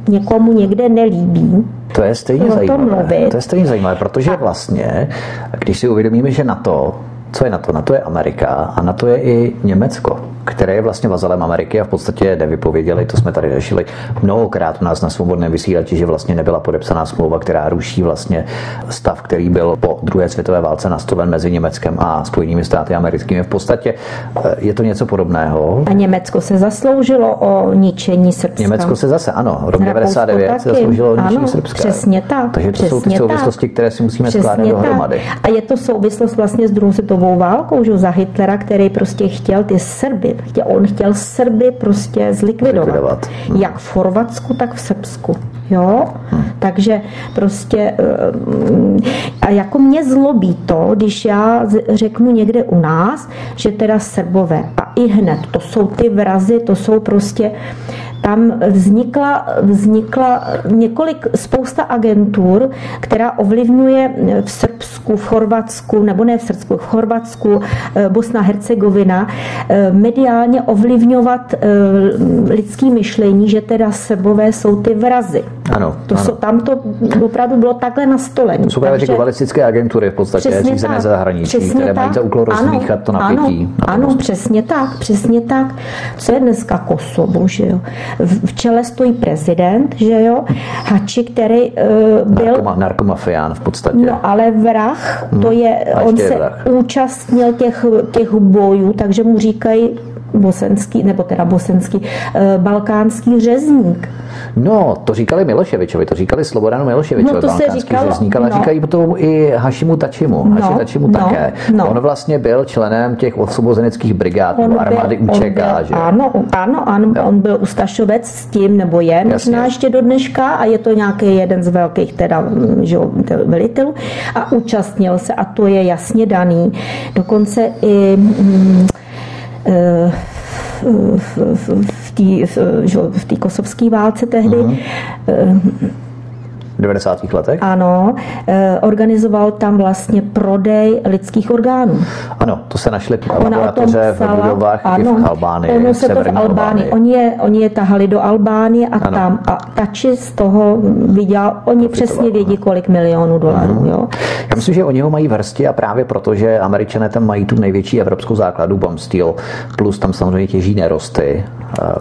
někomu někde nelíbí. To je stejně zajímavé. To je stejně zajímavé, protože vlastně, když si uvědomíme, že na to, co je na to? Na to je Amerika a na to je i Německo které je vlastně vazalem Ameriky a v podstatě nevypověděli, to jsme tady řešili mnohokrát u nás na svobodném vysílači, že vlastně nebyla podepsaná smlouva, která ruší vlastně stav, který byl po druhé světové válce nastolen mezi Německem a Spojenými státy americkými. V podstatě eh, je to něco podobného. A Německo se zasloužilo o ničení Srbska. Německo se zase, ano, rok 99 se zasloužilo o ničení ano, Srbska. Přesně tak. Takže to přesně jsou ty souvislosti, tak. které si musíme přesně skládat dohromady. A je to souvislost vlastně s druhou světovou válkou, že za Hitlera, který prostě chtěl ty Srby Chtěl, on chtěl Srby prostě zlikvidovat. zlikvidovat. Hmm. Jak v Chorvatsku, tak v Srbsku. Jo? Hmm. Takže prostě a jako mě zlobí to, když já řeknu někde u nás, že teda Srbové a i hned, to jsou ty vrazy, to jsou prostě tam vznikla, vznikla několik, spousta agentur, která ovlivňuje v Srbsku, v Chorvatsku, nebo ne v Srbsku, v Chorvatsku, eh, Bosna, Hercegovina, eh, mediálně ovlivňovat eh, lidský myšlení, že teda Srbové jsou ty vrazy. Ano. To ano. Jsou, tam to opravdu bylo takhle nastolené. Jsou právě globalistické agentury v podstatě, řízené zahraničí, které tak. mají za úkol rozmíchat to napětí. Ano, ano, přesně tak, přesně tak. Co je dneska Kosovo, že jo? V čele stojí prezident, že jo, Hači, který uh, byl... Narkoma, narkomafián v podstatě. No ale vrah, to hmm. je, hmm. on se vrah. účastnil těch, těch bojů, takže mu říkají bosenský, nebo teda bosenský, uh, balkánský řezník. No, to říkali Miloševičovi, to říkali Slobodanu Miloševičovi, no, to se říkalo, řezník, ale no. říkají potom i Hašimu Tačimu. No, Haši Tačimu no, také. No. On vlastně byl členem těch osvobozeneckých brigád on armády byl, UČK, byl, že? Ano, ano, ano, jo. on byl ustašovec s tím, nebo je Jasně. možná ještě do dneška a je to nějaký jeden z velkých teda, že, velitelů a účastnil se a to je jasně daný. Dokonce i mm, uh, v té v té kosovské válce tehdy. Uh-huh. 90. letech? Ano, eh, organizoval tam vlastně prodej lidských orgánů. Ano, to se našli laboratoře v budovách ano, v Albánii. Ono se to v Albánii. Oni je, oni je tahali do Albánie a ano. tam. A Tači z toho viděl, oni přesně vědí, kolik milionů dolarů. Uh-huh. Jo. Já myslím, že oni ho mají v hrsti a právě proto, že američané tam mají tu největší evropskou základu bomb steel, plus tam samozřejmě těží nerosty.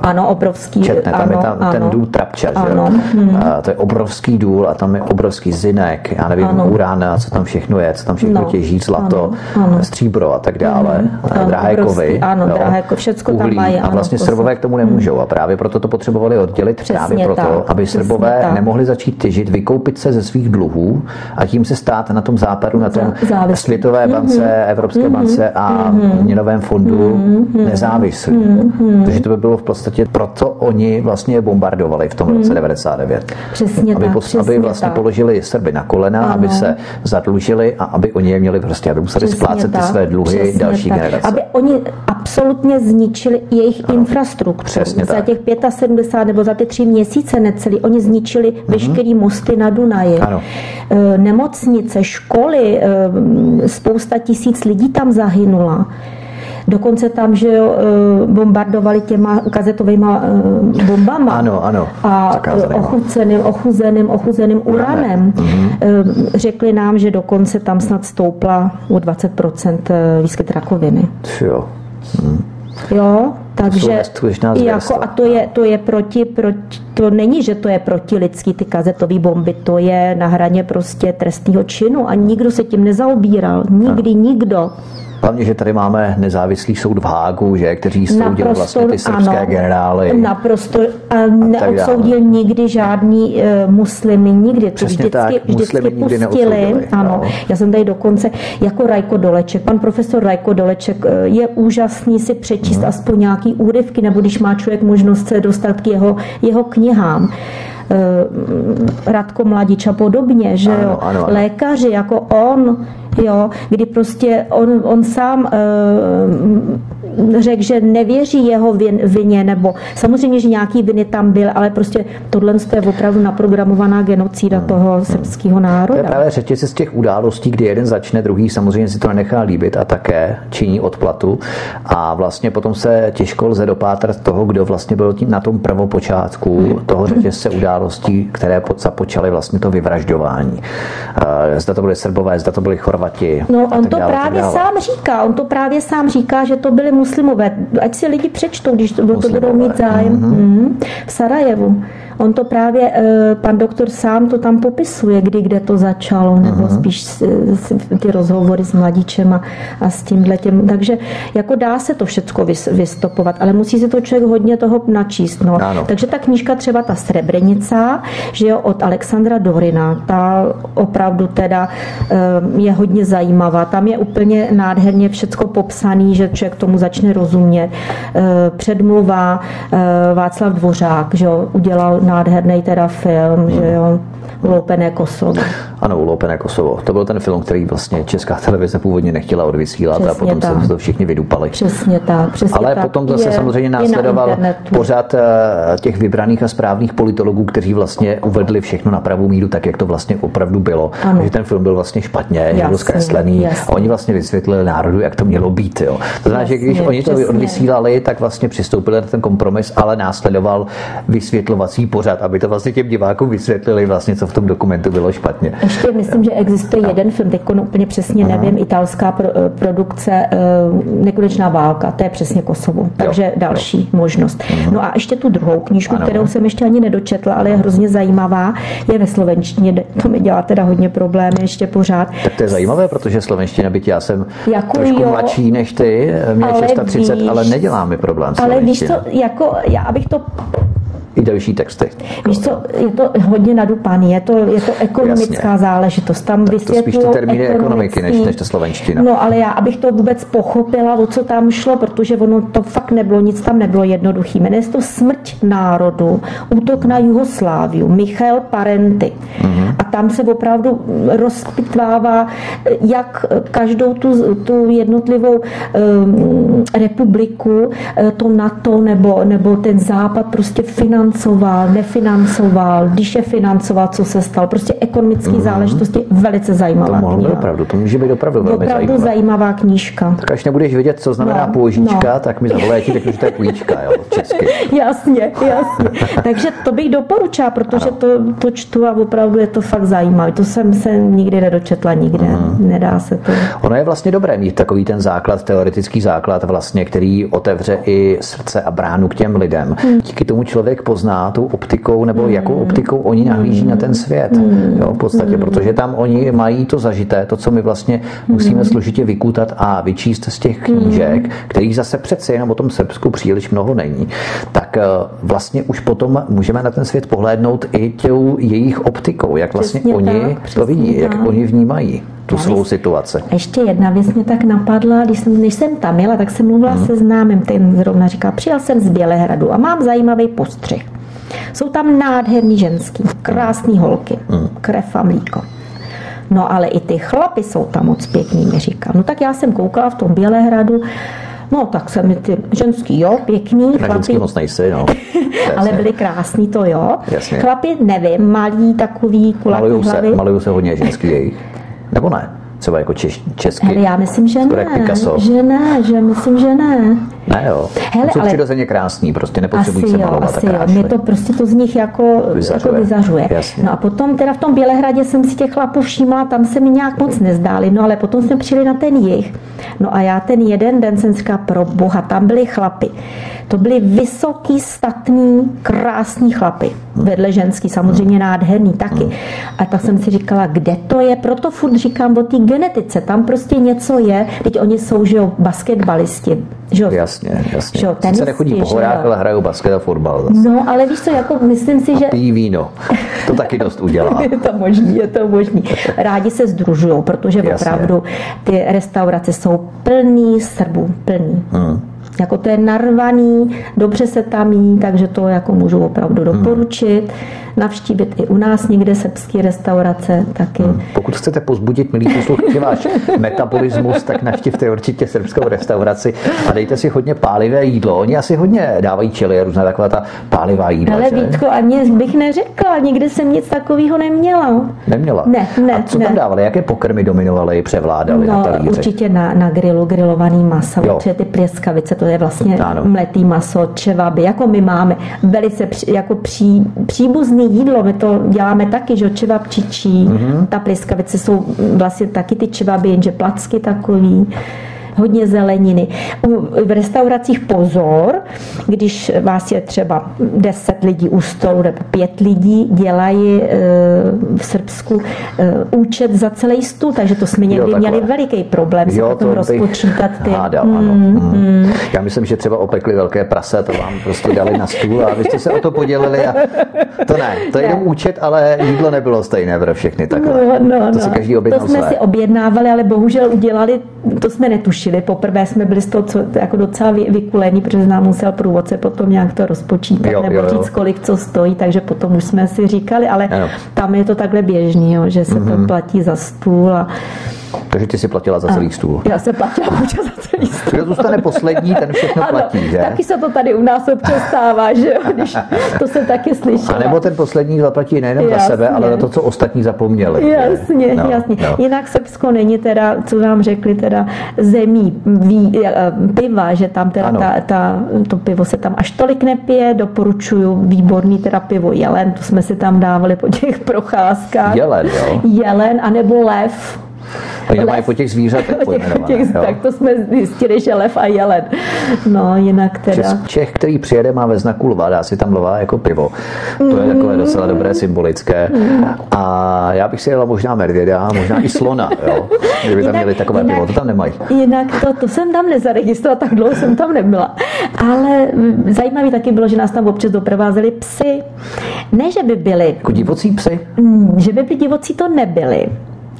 Ano, obrovský. Četne, tam ano, je tam ano, ten důl Trapča, ano, že? Hmm. to je obrovský důl a tam je obrovský zinek, já nevím, ano. urán, co tam všechno je, co tam všechno no, těží, zlato, ano, ano. stříbro a tak dále, ano, drahé kovy. Ano, jo, drahé kovy, všechno tam mají. A vlastně ano, Srbové k tomu nemůžou a právě proto to potřebovali oddělit, Přesně právě proto, tak, aby Srbové tak. nemohli začít těžit, vykoupit se ze svých dluhů a tím se stát na tom západu, na tom Závislý. Světové bance, mm-hmm. Evropské mm-hmm. bance a mm-hmm. měnovém fondu mm-hmm. nezávislí. Mm-hmm. Takže to by bylo v podstatě proto oni vlastně bombardovali v tom roce 99. Přesně aby, tak, pos, aby vlastně tak. položili Srby na kolena, ano. aby se zadlužili a aby oni je měli prostě, aby museli Přesně splácet tak. ty své dluhy Přesně další tak. generace. Aby oni absolutně zničili jejich ano. infrastrukturu. Přesně za tak. těch 75 nebo za ty tři měsíce necelý, oni zničili mm-hmm. veškerý mosty na Dunaji. Ano. E, nemocnice, školy, e, spousta tisíc lidí tam zahynula. Dokonce tam, že jo, e, bombardovali těma kazetovými bombama. Ano, ano. A ochuzeným, ochuzeným, ochuzeným uranem. Mhm. Řekli nám, že dokonce tam snad stoupla o 20% výskyt rakoviny. Jo. Hmm. Jo, takže jako, a to je, to je proti, proti, to není, že to je proti lidský ty kazetové bomby, to je na hraně prostě trestního činu a nikdo se tím nezaobíral, nikdy ano. nikdo. Hlavně, že tady máme nezávislý soud v Hágu, že, kteří soudili vlastně ty srbské ano, generály. Naprosto. A neodsoudil nikdy žádný uh, muslimy, nikdy. To Přesně vždycky, tak, vždycky pustili. Ano. No. Já jsem tady dokonce jako Rajko Doleček. Pan profesor Rajko Doleček eh, je úžasný si přečíst hmm. aspoň nějaký úryvky, nebo když má člověk možnost se dostat k jeho, jeho knihám. Eh, Radko Mladič a podobně, že ano, jo, ano, ano. lékaři jako on, jo, kdy prostě on, on sám uh, řekl, že nevěří jeho vin, vině, nebo samozřejmě, že nějaký viny tam byl, ale prostě tohle je opravdu naprogramovaná genocída hmm. toho srbského národa. To je právě řetězec z těch událostí, kdy jeden začne, druhý samozřejmě si to nenechá líbit a také činí odplatu a vlastně potom se těžko lze dopátrat toho, kdo vlastně byl tím na tom prvopočátku hmm. toho řetězce událostí, které započaly vlastně to vyvražďování. Uh, zda to byly Srbové, zda to byly Chorvaté, Chorvati. No, on to dále, právě sám říká, on to právě sám říká, že to byli muslimové. Ať si lidi přečtou, když to, to budou mít zájem. Mm-hmm. Mm, v Sarajevu. On to právě, eh, pan doktor sám to tam popisuje, kdy kde to začalo, nebo uh-huh. spíš ty rozhovory s mladíčem a, a s tímhle těm. Takže jako dá se to všechno vystopovat, ale musí se to člověk hodně toho načíst. No. Takže ta knížka třeba ta Srebrenica, že jo, od Alexandra Dorina, ta opravdu teda eh, je hodně zajímavá. Tam je úplně nádherně všechno popsaný, že člověk tomu začne rozumět. Eh, předmluva Václav Dvořák, že jo, udělal nádherný teda film, že jo, Uloupené Kosovo. Ano, Uloupené Kosovo. To byl ten film, který vlastně česká televize původně nechtěla odvysílat přesně a potom tak. se to všichni vydupali. Přesně tak. Přesně Ale tak. potom zase je, samozřejmě následoval na pořád eh, těch vybraných a správných politologů, kteří vlastně uvedli všechno na pravou míru, tak jak to vlastně opravdu bylo. Ano. Že ten film byl vlastně špatně, jasně, byl zkreslený jasně. a oni vlastně vysvětlili národu, jak to mělo být. Jo. To znamená, že když oni to odvysílali, tak vlastně přistoupili na ten kompromis, ale následoval vysvětlovací pořad, aby to vlastně těm divákům vysvětlili vlastně, co v tom dokumentu bylo špatně. Ještě myslím, že existuje jeden film, teď úplně přesně Aha. nevím, italská pro, eh, produkce eh, Nekonečná válka, to je přesně Kosovo. Takže jo, další jo. možnost. Aha. No a ještě tu druhou knížku, ano. kterou jsem ještě ani nedočetla, ale je hrozně zajímavá, je ve slovenštině. To mi dělá teda hodně problémy ještě pořád. Tak to je zajímavé, protože slovenština, byť já jsem jako trošku jo, mladší než ty, mě ale 630, víš, ale nedělá mi problém Ale víš co, jako, já abych to i další texty. Víš co, je to hodně nadupaný, je to, je to ekonomická Jasně. záležitost. Tam tak to spíš ty termíny ekonomiky, než, než ta slovenština. No ale já, abych to vůbec pochopila, o co tam šlo, protože ono to fakt nebylo, nic tam nebylo jednoduchý. Jmenuje se to Smrť národu, útok na Jugosláviu, Michal Parenty. Mm-hmm. A tam se opravdu rozpitvává, jak každou tu, tu jednotlivou um, republiku, eh, to NATO nebo, nebo ten západ prostě financoval financoval, nefinancoval, když je financoval, co se stalo. Prostě ekonomické mm. záležitosti velice zajímavá to kniha. opravdu, to může být opravdu velmi opravdu zajímavá. zajímavá knížka. Tak až nebudeš vědět, co znamená no, půjčka, no. tak mi zavolej, ti řeknu, že to je půjčka, jo, česky. jasně, jasně. Takže to bych doporučila, protože to, to čtu a opravdu je to fakt zajímavé. To jsem se nikdy nedočetla nikde. Mm. Nedá se to. Ono je vlastně dobré mít takový ten základ, teoretický základ vlastně, který otevře i srdce a bránu k těm lidem. Mm. Díky tomu člověk pozná tou optikou, nebo mm. jakou optikou oni nahlíží na ten svět. Mm. Jo, v podstatě, mm. protože tam oni mají to zažité, to, co my vlastně musíme složitě vykutat a vyčíst z těch knížek, kterých zase přece jenom o tom Srbsku příliš mnoho není. Tak eh, vlastně už potom můžeme na ten svět pohlédnout i tou jejich optikou, jak vlastně přesně oni tak, to vidí, tak. jak oni vnímají tu svou situaci. Ještě jedna věc mě tak napadla, když jsem, než jsem tam jela, tak jsem mluvila hmm. se známým, ten zrovna říkal, přijel jsem z Bělehradu a mám zajímavý postřeh. Jsou tam nádherný ženský, krásný holky, hmm. krev a mlíko. No ale i ty chlapy jsou tam moc pěkný, mi říká. No tak já jsem koukala v tom Bělehradu, No, tak se mi ty ženský, jo, pěkný. Na chlapy, ženský moc nejsi, no. ale byli krásný, to jo. Jasně. Chlapy, nevím, malý, takový, kulatý hlavy. Se, malují se hodně ženský jejich. Nebo ne? Třeba jako češ, český. Hele, já myslím, že ne. Picasso. Že ne, že myslím, že ne. Ne jo. Hele, jsou ale... přirozeně krásný, prostě nepotřebují se malovat asi tak Mě to prostě to z nich jako vyzařuje. Jako vyzařuje. No a potom teda v tom Bělehradě jsem si těch chlapů všímala, tam se mi nějak moc nezdáli, no ale potom jsme přijeli na ten jich. No a já ten jeden den jsem říkala, pro boha, tam byli chlapy. To byli vysoký, statný, krásní chlapy. Vedle ženský, samozřejmě nádherný taky. A tak jsem si říkala, kde to je? Proto furt říkám o té genetice. Tam prostě něco je. Teď oni jsou, že jo, basketbalisti. Že jo? Jasně, jasně. Že jo, tenisti, se nechodí po horách, ale hrajou basket a fotbal. No, ale víš co, jako myslím si, a že... pijí víno. To taky dost udělá. je to možný, je to možný. Rádi se združují, protože jasně. opravdu ty restaurace jsou plný Srbů, plný. Hmm. Jako to je narvaný, dobře se tam jí, takže to jako můžu opravdu hmm. doporučit. Navštívit i u nás někde srbské restaurace taky. Hmm. Pokud chcete pozbudit, milí posluchači, váš metabolismus, tak navštivte určitě srbskou restauraci a dejte si hodně pálivé jídlo. Oni asi hodně dávají čili, různá taková ta pálivá jídla. Ale Vítko, ani bych neřekla, nikdy jsem nic takového neměla. Neměla? Ne, ne. A co ne. tam dávali? Jaké pokrmy dominovaly, převládaly no, na talíři? Určitě na, na grilu grilovaný maso, protože ty plěskavice, to je vlastně ano. mletý maso, čevaby, jako my máme, velice při, jako pří, příbuzný různé jídlo, my to děláme taky, že čevap čičí, mm-hmm. ta pliskavice jsou vlastně taky ty čevaby, jenže placky takový hodně zeleniny. V restauracích pozor, když vás je třeba 10 lidí u stolu nebo 5 lidí, dělají e, v Srbsku e, účet za celý stůl, takže to jsme někdy jo, měli veliký problém jo, se potom rozpočítat ty. Hádal, mm, ano. Mm. mm. Já myslím, že třeba opekli velké prase, to vám prostě dali na stůl a vy jste se o to podělili a to ne, to je jenom účet, ale jídlo nebylo stejné pro všechny takhle. No, no, to no. si každý objednal To jsme své. si objednávali, ale bohužel udělali, to jsme netušili tušili. Poprvé jsme byli z toho co, jako docela vykulení, protože nám musel průvodce potom nějak to rozpočítat jo, nebo jo, jo. říct, kolik co stojí, takže potom už jsme si říkali, ale jo. tam je to takhle běžný, jo, že se mm-hmm. to platí za stůl a takže ty si platila za celý stůl. Já se platila určitě za celý stůl. Kdo zůstane poslední, ten všechno ano, platí, že? Taky se to tady u nás občas stává, že jo? Když to se taky slyší. A nebo ten poslední zaplatí nejen za sebe, ale za to, co ostatní zapomněli. Jasně, no, jasně. No. Jinak Srbsko není teda, co nám řekli, teda zemí ví, eh, piva, že tam teda ta, ta, to pivo se tam až tolik nepije, doporučuju výborný teda pivo Jelen, to jsme si tam dávali po těch procházkách. Jelen, jo? Jelen, anebo lev, Oni mají po těch zvířatech těch, Tak to jsme zjistili, že lev a jelen. No, jinak teda... Čes, Čech, který přijede, má ve znaku lva, dá si tam lva jako pivo. To je takové docela dobré, symbolické. A já bych si jela možná medvěda, možná i slona, jo? Kdyby tam měli takové jinak, pivo, to tam nemají. Jinak to, to jsem tam nezaregistrovala, tak dlouho jsem tam nebyla. Ale zajímavé taky bylo, že nás tam občas doprovázeli psy. Ne, že by byli... Jako divocí psy? Mm, že by by divocí to nebyli.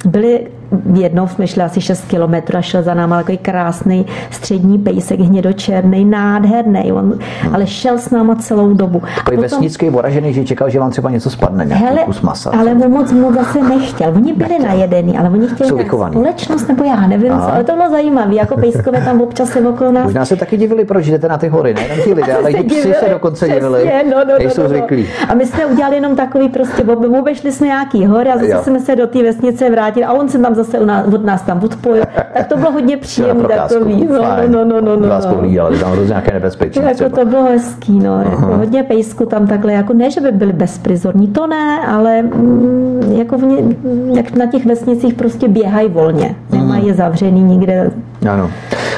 Byli jednou jsme šli asi 6 kilometrů a šel za náma takový krásný střední pejsek, hnědočerný, nádherný, on, hmm. ale šel s náma celou dobu. Takový potom, vesnický voražený, že čekal, že vám třeba něco spadne, nějaký hele, kus masa. Ale on moc mu zase nechtěl. Oni byli nechtěl. najedení, ale oni chtěli společnost, nebo já nevím, co, ale to bylo zajímavé. Jako pejskové tam občas se okolo nás. Možná se taky divili, proč jdete na ty hory, ne ti lidé, ale i psi se dokonce divili. No, no, no, jsou no, zvyklí. A my jsme udělali jenom takový prostě, obešli jsme nějaký hory a zase jo. jsme se do té vesnice vrátili a on se tam zase od nás tam odpojil, tak to bylo hodně příjemné takový. No, no, no, no, no, Vás pohlídali, tam různě nějaké nebezpečí. Jako to bylo hezký, no, uh-huh. jako hodně pejsku tam takhle, jako ne, že by byli bezprizorní, to ne, ale mm, jako v ně, jak na těch vesnicích prostě běhají volně, nemají je zavřený nikde. Ano.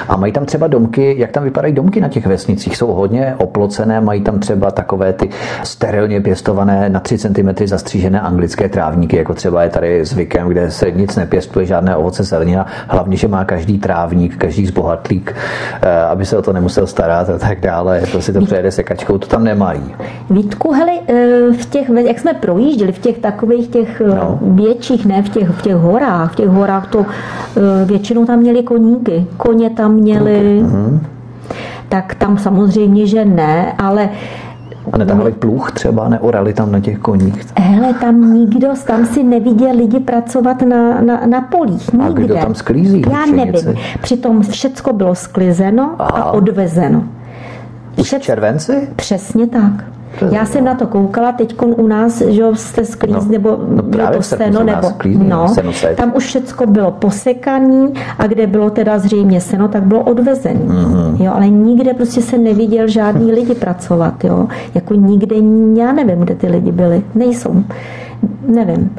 A mají tam třeba domky, jak tam vypadají domky na těch vesnicích? Jsou hodně oplocené, mají tam třeba takové ty sterilně pěstované na 3 cm zastřížené anglické trávníky, jako třeba je tady zvykem, kde se nic nepěstuje, žádné ovoce zelenina, hlavně, že má každý trávník, každý zbohatlík, eh, aby se o to nemusel starat a tak dále. To si to přejede sekačkou, to tam nemají. Vítku, hele, eh, v těch, jak jsme projížděli, v těch takových těch eh, no. větších, ne v těch, v těch horách, v těch horách to většinou tam měli koníky, koně tam měli, mm-hmm. tak tam samozřejmě, že ne, ale a netahali pluch třeba, neorali tam na těch koních? Hele, tam nikdo, tam si neviděl lidi pracovat na, na, na polích. Nikde. A kdo tam sklízí? Já nevím. Přitom všecko bylo sklizeno Aha. a odvezeno. Už červenci? Přesně tak. Já jsem na to koukala, teď u nás, že jste sklíz, no, nebo no bylo to seno, nebo sklízní, no, tam už všecko bylo posekaný a kde bylo teda zřejmě seno, tak bylo odvezený. Mm-hmm. Jo, ale nikde prostě se neviděl žádný lidi pracovat, jo. Jako nikde, já nevím, kde ty lidi byli. Nejsou. Nevím.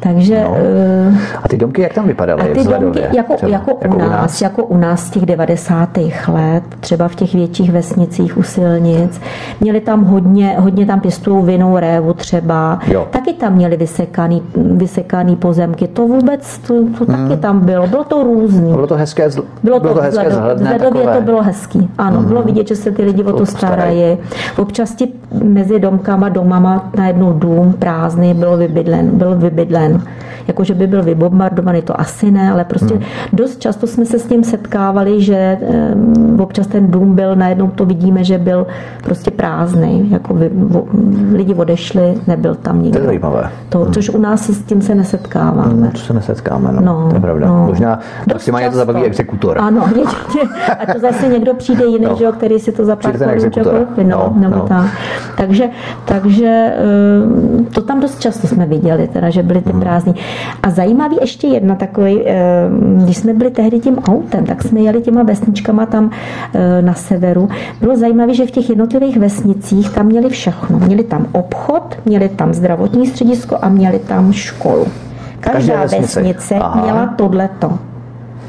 Takže, no. Eh, a ty domky jak tam vypadaly? A ty domky jako, jako, jako, u nás, nás, jako u nás z těch 90. let, třeba v těch větších vesnicích u silnic, měli tam hodně, hodně tam pěstují vinou révu třeba, jo. taky tam měli vysekaný, vysekaný pozemky, to vůbec, to, to hmm. taky tam bylo, bylo to různý. Bylo to hezké, zl... bylo to, bylo to hezké zhledné, to bylo hezký, ano, hmm. bylo vidět, že se ty lidi o to starají. Občas ti mezi domkama, domama najednou dům prázdný byl vybydlen, byl vybydlen den. Jako, že by byl vybombardovaný, to asi ne, ale prostě hmm. dost často jsme se s tím setkávali, že um, občas ten dům byl, najednou to vidíme, že byl prostě prázdný, jako vy, vo, lidi odešli, nebyl tam nikdo. To je zajímavé. To, hmm. Což u nás s tím se nesetkáváme. Hmm, to se nesetkáme, no. no to je pravda. No. Možná maximálně to zabaví exekutor. Ano, a to zase někdo přijde jiný, no. že, který si to za pár no, no, nebo no. tak. Takže, takže to tam dost často jsme viděli, teda, že byly ty hmm. prázdní. A zajímavý ještě jedna takový, eh, když jsme byli tehdy tím autem, tak jsme jeli těma vesničkama tam eh, na severu. Bylo zajímavé, že v těch jednotlivých vesnicích tam měli všechno. Měli tam obchod, měli tam zdravotní středisko a měli tam školu. Každá vesnice Aha. měla tohleto.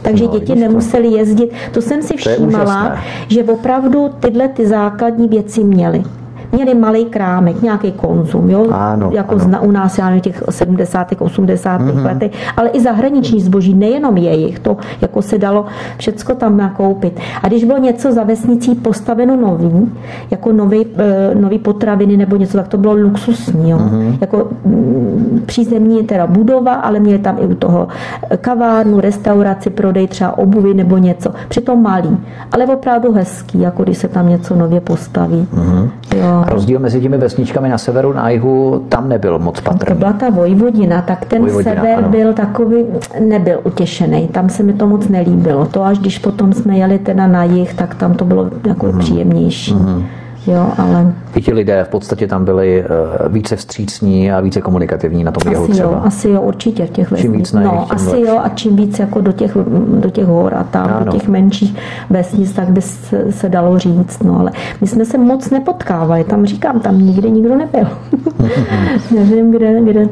Takže no, děti nemuseli jezdit. To jsem si všímala, že opravdu tyhle ty základní věci měly měli malý krámek, nějaký konzum, jo? Ano, jako ano. Zna, u nás já nevím, těch 70. 80. Mm-hmm. letech, ale i zahraniční zboží, nejenom jejich, to jako se dalo všecko tam nakoupit. A když bylo něco za vesnicí postaveno nový, jako nový, e, nový potraviny nebo něco, tak to bylo luxusní, jo? Mm-hmm. jako mm, přízemní teda budova, ale měli tam i u toho kavárnu, restauraci, prodej třeba obuvy nebo něco. Přitom malý, ale opravdu hezký, jako když se tam něco nově postaví. Mm-hmm. Jo. A rozdíl mezi těmi vesničkami na severu, na jihu, tam nebyl moc patrný. To byla ta Vojvodina, tak ten Vojvodina, sever ano. byl takový, nebyl utěšený. Tam se mi to moc nelíbilo. To až když potom jsme jeli teda na jih, tak tam to bylo jako mm-hmm. příjemnější. Mm-hmm. Jo, ale... I ti lidé v podstatě tam byli uh, více vstřícní a více komunikativní na tom asi jeho třeba. Jo, asi jo, určitě v těch Čím víc na No, jich, asi jo, a čím víc jako do těch, do těch hor a tam, ano. do těch menších vesnic, tak by se, se dalo říct. No, ale my jsme se moc nepotkávali. Tam říkám, tam nikdy nikdo nebyl. Nevím, kde, kde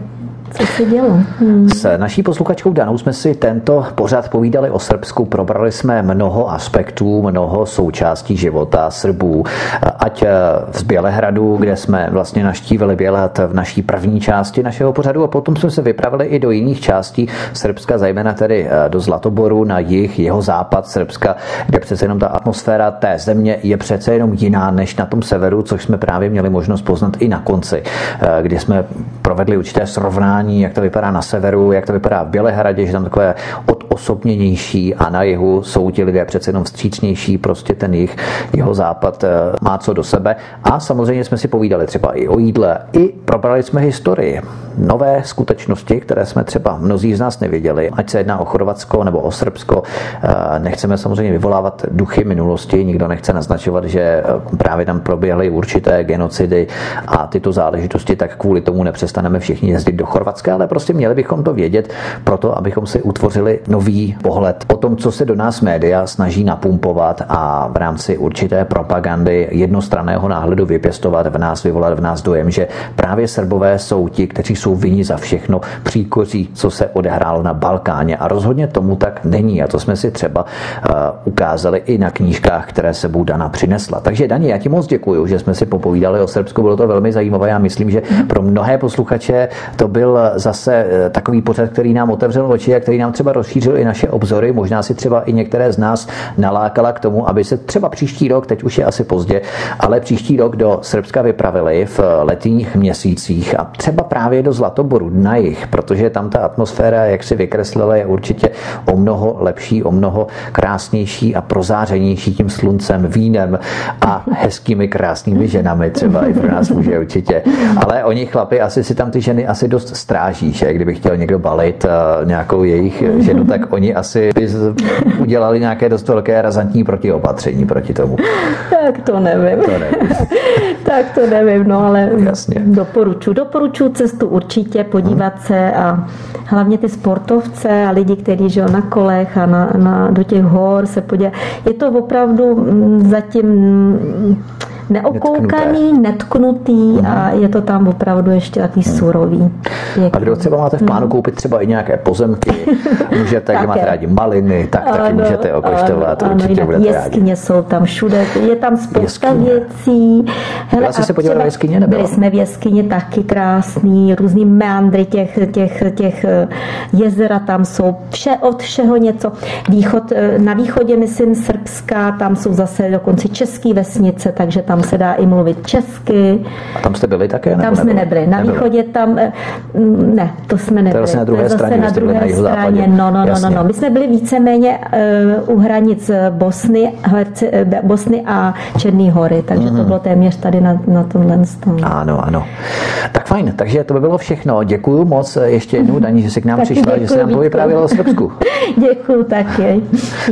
co se dělo? Hmm. S naší posluchačkou Danou jsme si tento pořad povídali o Srbsku. Probrali jsme mnoho aspektů, mnoho součástí života Srbů. Ať z Bělehradu, kde jsme vlastně naštívili Bělehrad v naší první části našeho pořadu a potom jsme se vypravili i do jiných částí Srbska, zejména tedy eh, do Zlatoboru na jih, jeho západ Srbska, kde přece jenom ta atmosféra té země je přece jenom jiná než na tom severu, což jsme právě měli možnost poznat i na konci, eh, kdy jsme provedli určité srovnání srovnání, jak to vypadá na severu, jak to vypadá v Bělehradě, že tam takové odosobněnější a na jihu jsou ti lidé přece jenom vstřícnější, prostě ten jich, jeho západ eh, má co do sebe. A samozřejmě jsme si povídali třeba i o jídle, i probrali jsme historii, nové skutečnosti, které jsme třeba mnozí z nás nevěděli, ať se jedná o Chorvatsko nebo o Srbsko. Eh, nechceme samozřejmě vyvolávat duchy minulosti, nikdo nechce naznačovat, že eh, právě tam proběhly určité genocidy a tyto záležitosti, tak kvůli tomu nepřestaneme všichni jezdit do Chorvatska Chorvatska, ale prostě měli bychom to vědět proto, abychom si utvořili nový pohled o tom, co se do nás média snaží napumpovat a v rámci určité propagandy jednostranného náhledu vypěstovat v nás, vyvolat v nás dojem, že právě Srbové jsou ti, kteří jsou vinni za všechno příkoří, co se odehrálo na Balkáně. A rozhodně tomu tak není. A to jsme si třeba uh, ukázali i na knížkách, které sebou Dana přinesla. Takže Dani, já ti moc děkuji, že jsme si popovídali o Srbsku. Bylo to velmi zajímavé. Já myslím, že pro mnohé posluchače to byl zase eh, takový pořad, který nám otevřel oči a který nám třeba rozšířil i naše obzory. Možná si třeba i některé z nás nalákala k tomu, aby se třeba příští rok, teď už je asi pozdě, ale příští rok do Srbska vypravili v letních měsících a třeba právě do Zlatoboru na jich, protože tam ta atmosféra, jak si vykreslila, je určitě o mnoho lepší, o mnoho krásnější a prozářenější tím sluncem, vínem a hezkými krásnými ženami třeba i pro nás může určitě. Ale oni chlapi asi si tam ty ženy asi dost stráží, že kdyby chtěl někdo balit eh, nějakou jejich ženu, tak oni asi by udělali nějaké dost velké razantní protiopatření proti tomu. Tak to nevím. To nevím. tak to nevím, no ale Jasně. doporučuji. Doporučuji cestu určitě, podívat hmm. se a hlavně ty sportovce a lidi, kteří žil na kolech a na, na, do těch hor se podívat. Je to opravdu mm, zatím neokoukaný, netknutý a je to tam opravdu ještě takový hmm. surový. A kdo třeba máte v plánu hmm. koupit třeba i nějaké pozemky, můžete, jak máte rádi maliny, tak ano, taky můžete okoštovat, ano, určitě ano, budete Jeskyně rádi. jsou tam všude, je tam spousta jeskyně. věcí. Hele, jsi se podívala jeskyně? Nebyla? Byli jsme v jeskyně taky krásný, různý meandry těch, těch, těch eh, jezera tam jsou, vše od všeho něco. Východ, eh, na východě, myslím, Srbska, tam jsou zase dokonce české vesnice, takže tam tam se dá i mluvit česky. A tam jste byli také? Nebo tam jsme nebyli. Na nebyli. východě tam, eh, ne, to jsme nebyli. To je vlastně na druhé to straně. Na druhé na straně. No, no, no, no, no. My jsme byli víceméně uh, u hranic Bosny, Herce, eh, Bosny a Černý hory, takže mm-hmm. to mhm. bylo téměř tady na, na tomhle stolu. Ano, ano. Tak fajn, takže to by bylo všechno. Děkuji moc ještě jednou, Daní, že jsi k nám přišla, že jsi nám povyprávěla o Srbsku. Děkuji taky.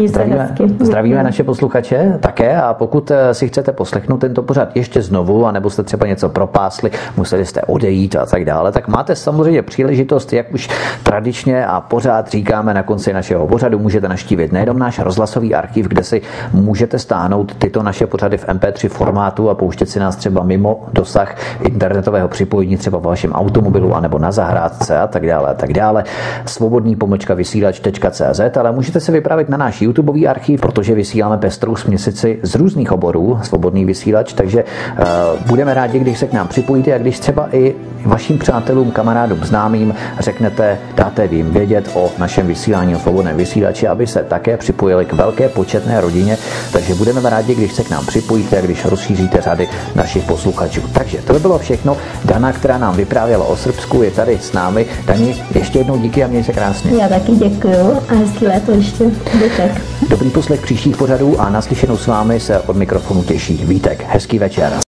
Zdravíme, zdravíme naše posluchače také a pokud si chcete poslechnout ten tento pořad ještě znovu, anebo jste třeba něco propásli, museli jste odejít a tak dále, tak máte samozřejmě příležitost, jak už tradičně a pořád říkáme na konci našeho pořadu, můžete naštívit nejenom náš rozhlasový archiv, kde si můžete stáhnout tyto naše pořady v MP3 formátu a pouštět si nás třeba mimo dosah internetového připojení, třeba v vašem automobilu anebo na zahrádce a tak dále a tak dále. Svobodný pomlčka vysílač.cz, ale můžete se vypravit na náš YouTubeový archiv, protože vysíláme pestrou směsici z různých oborů. Svobodný vysílač posluchač, takže uh, budeme rádi, když se k nám připojíte a když třeba i vašim přátelům, kamarádům, známým řeknete, dáte jim vědět o našem vysílání, o svobodném vysílači, aby se také připojili k velké početné rodině. Takže budeme rádi, když se k nám připojíte a když rozšíříte řady našich posluchačů. Takže to by bylo všechno. Dana, která nám vyprávěla o Srbsku, je tady s námi. Dani, ještě jednou díky a měj se krásně. Já taky děkuji a hezký léto ještě. Vítek. Dobrý poslech příštích pořadů a naslyšenou s vámi se od mikrofonu těší Vítek. Hezký večer.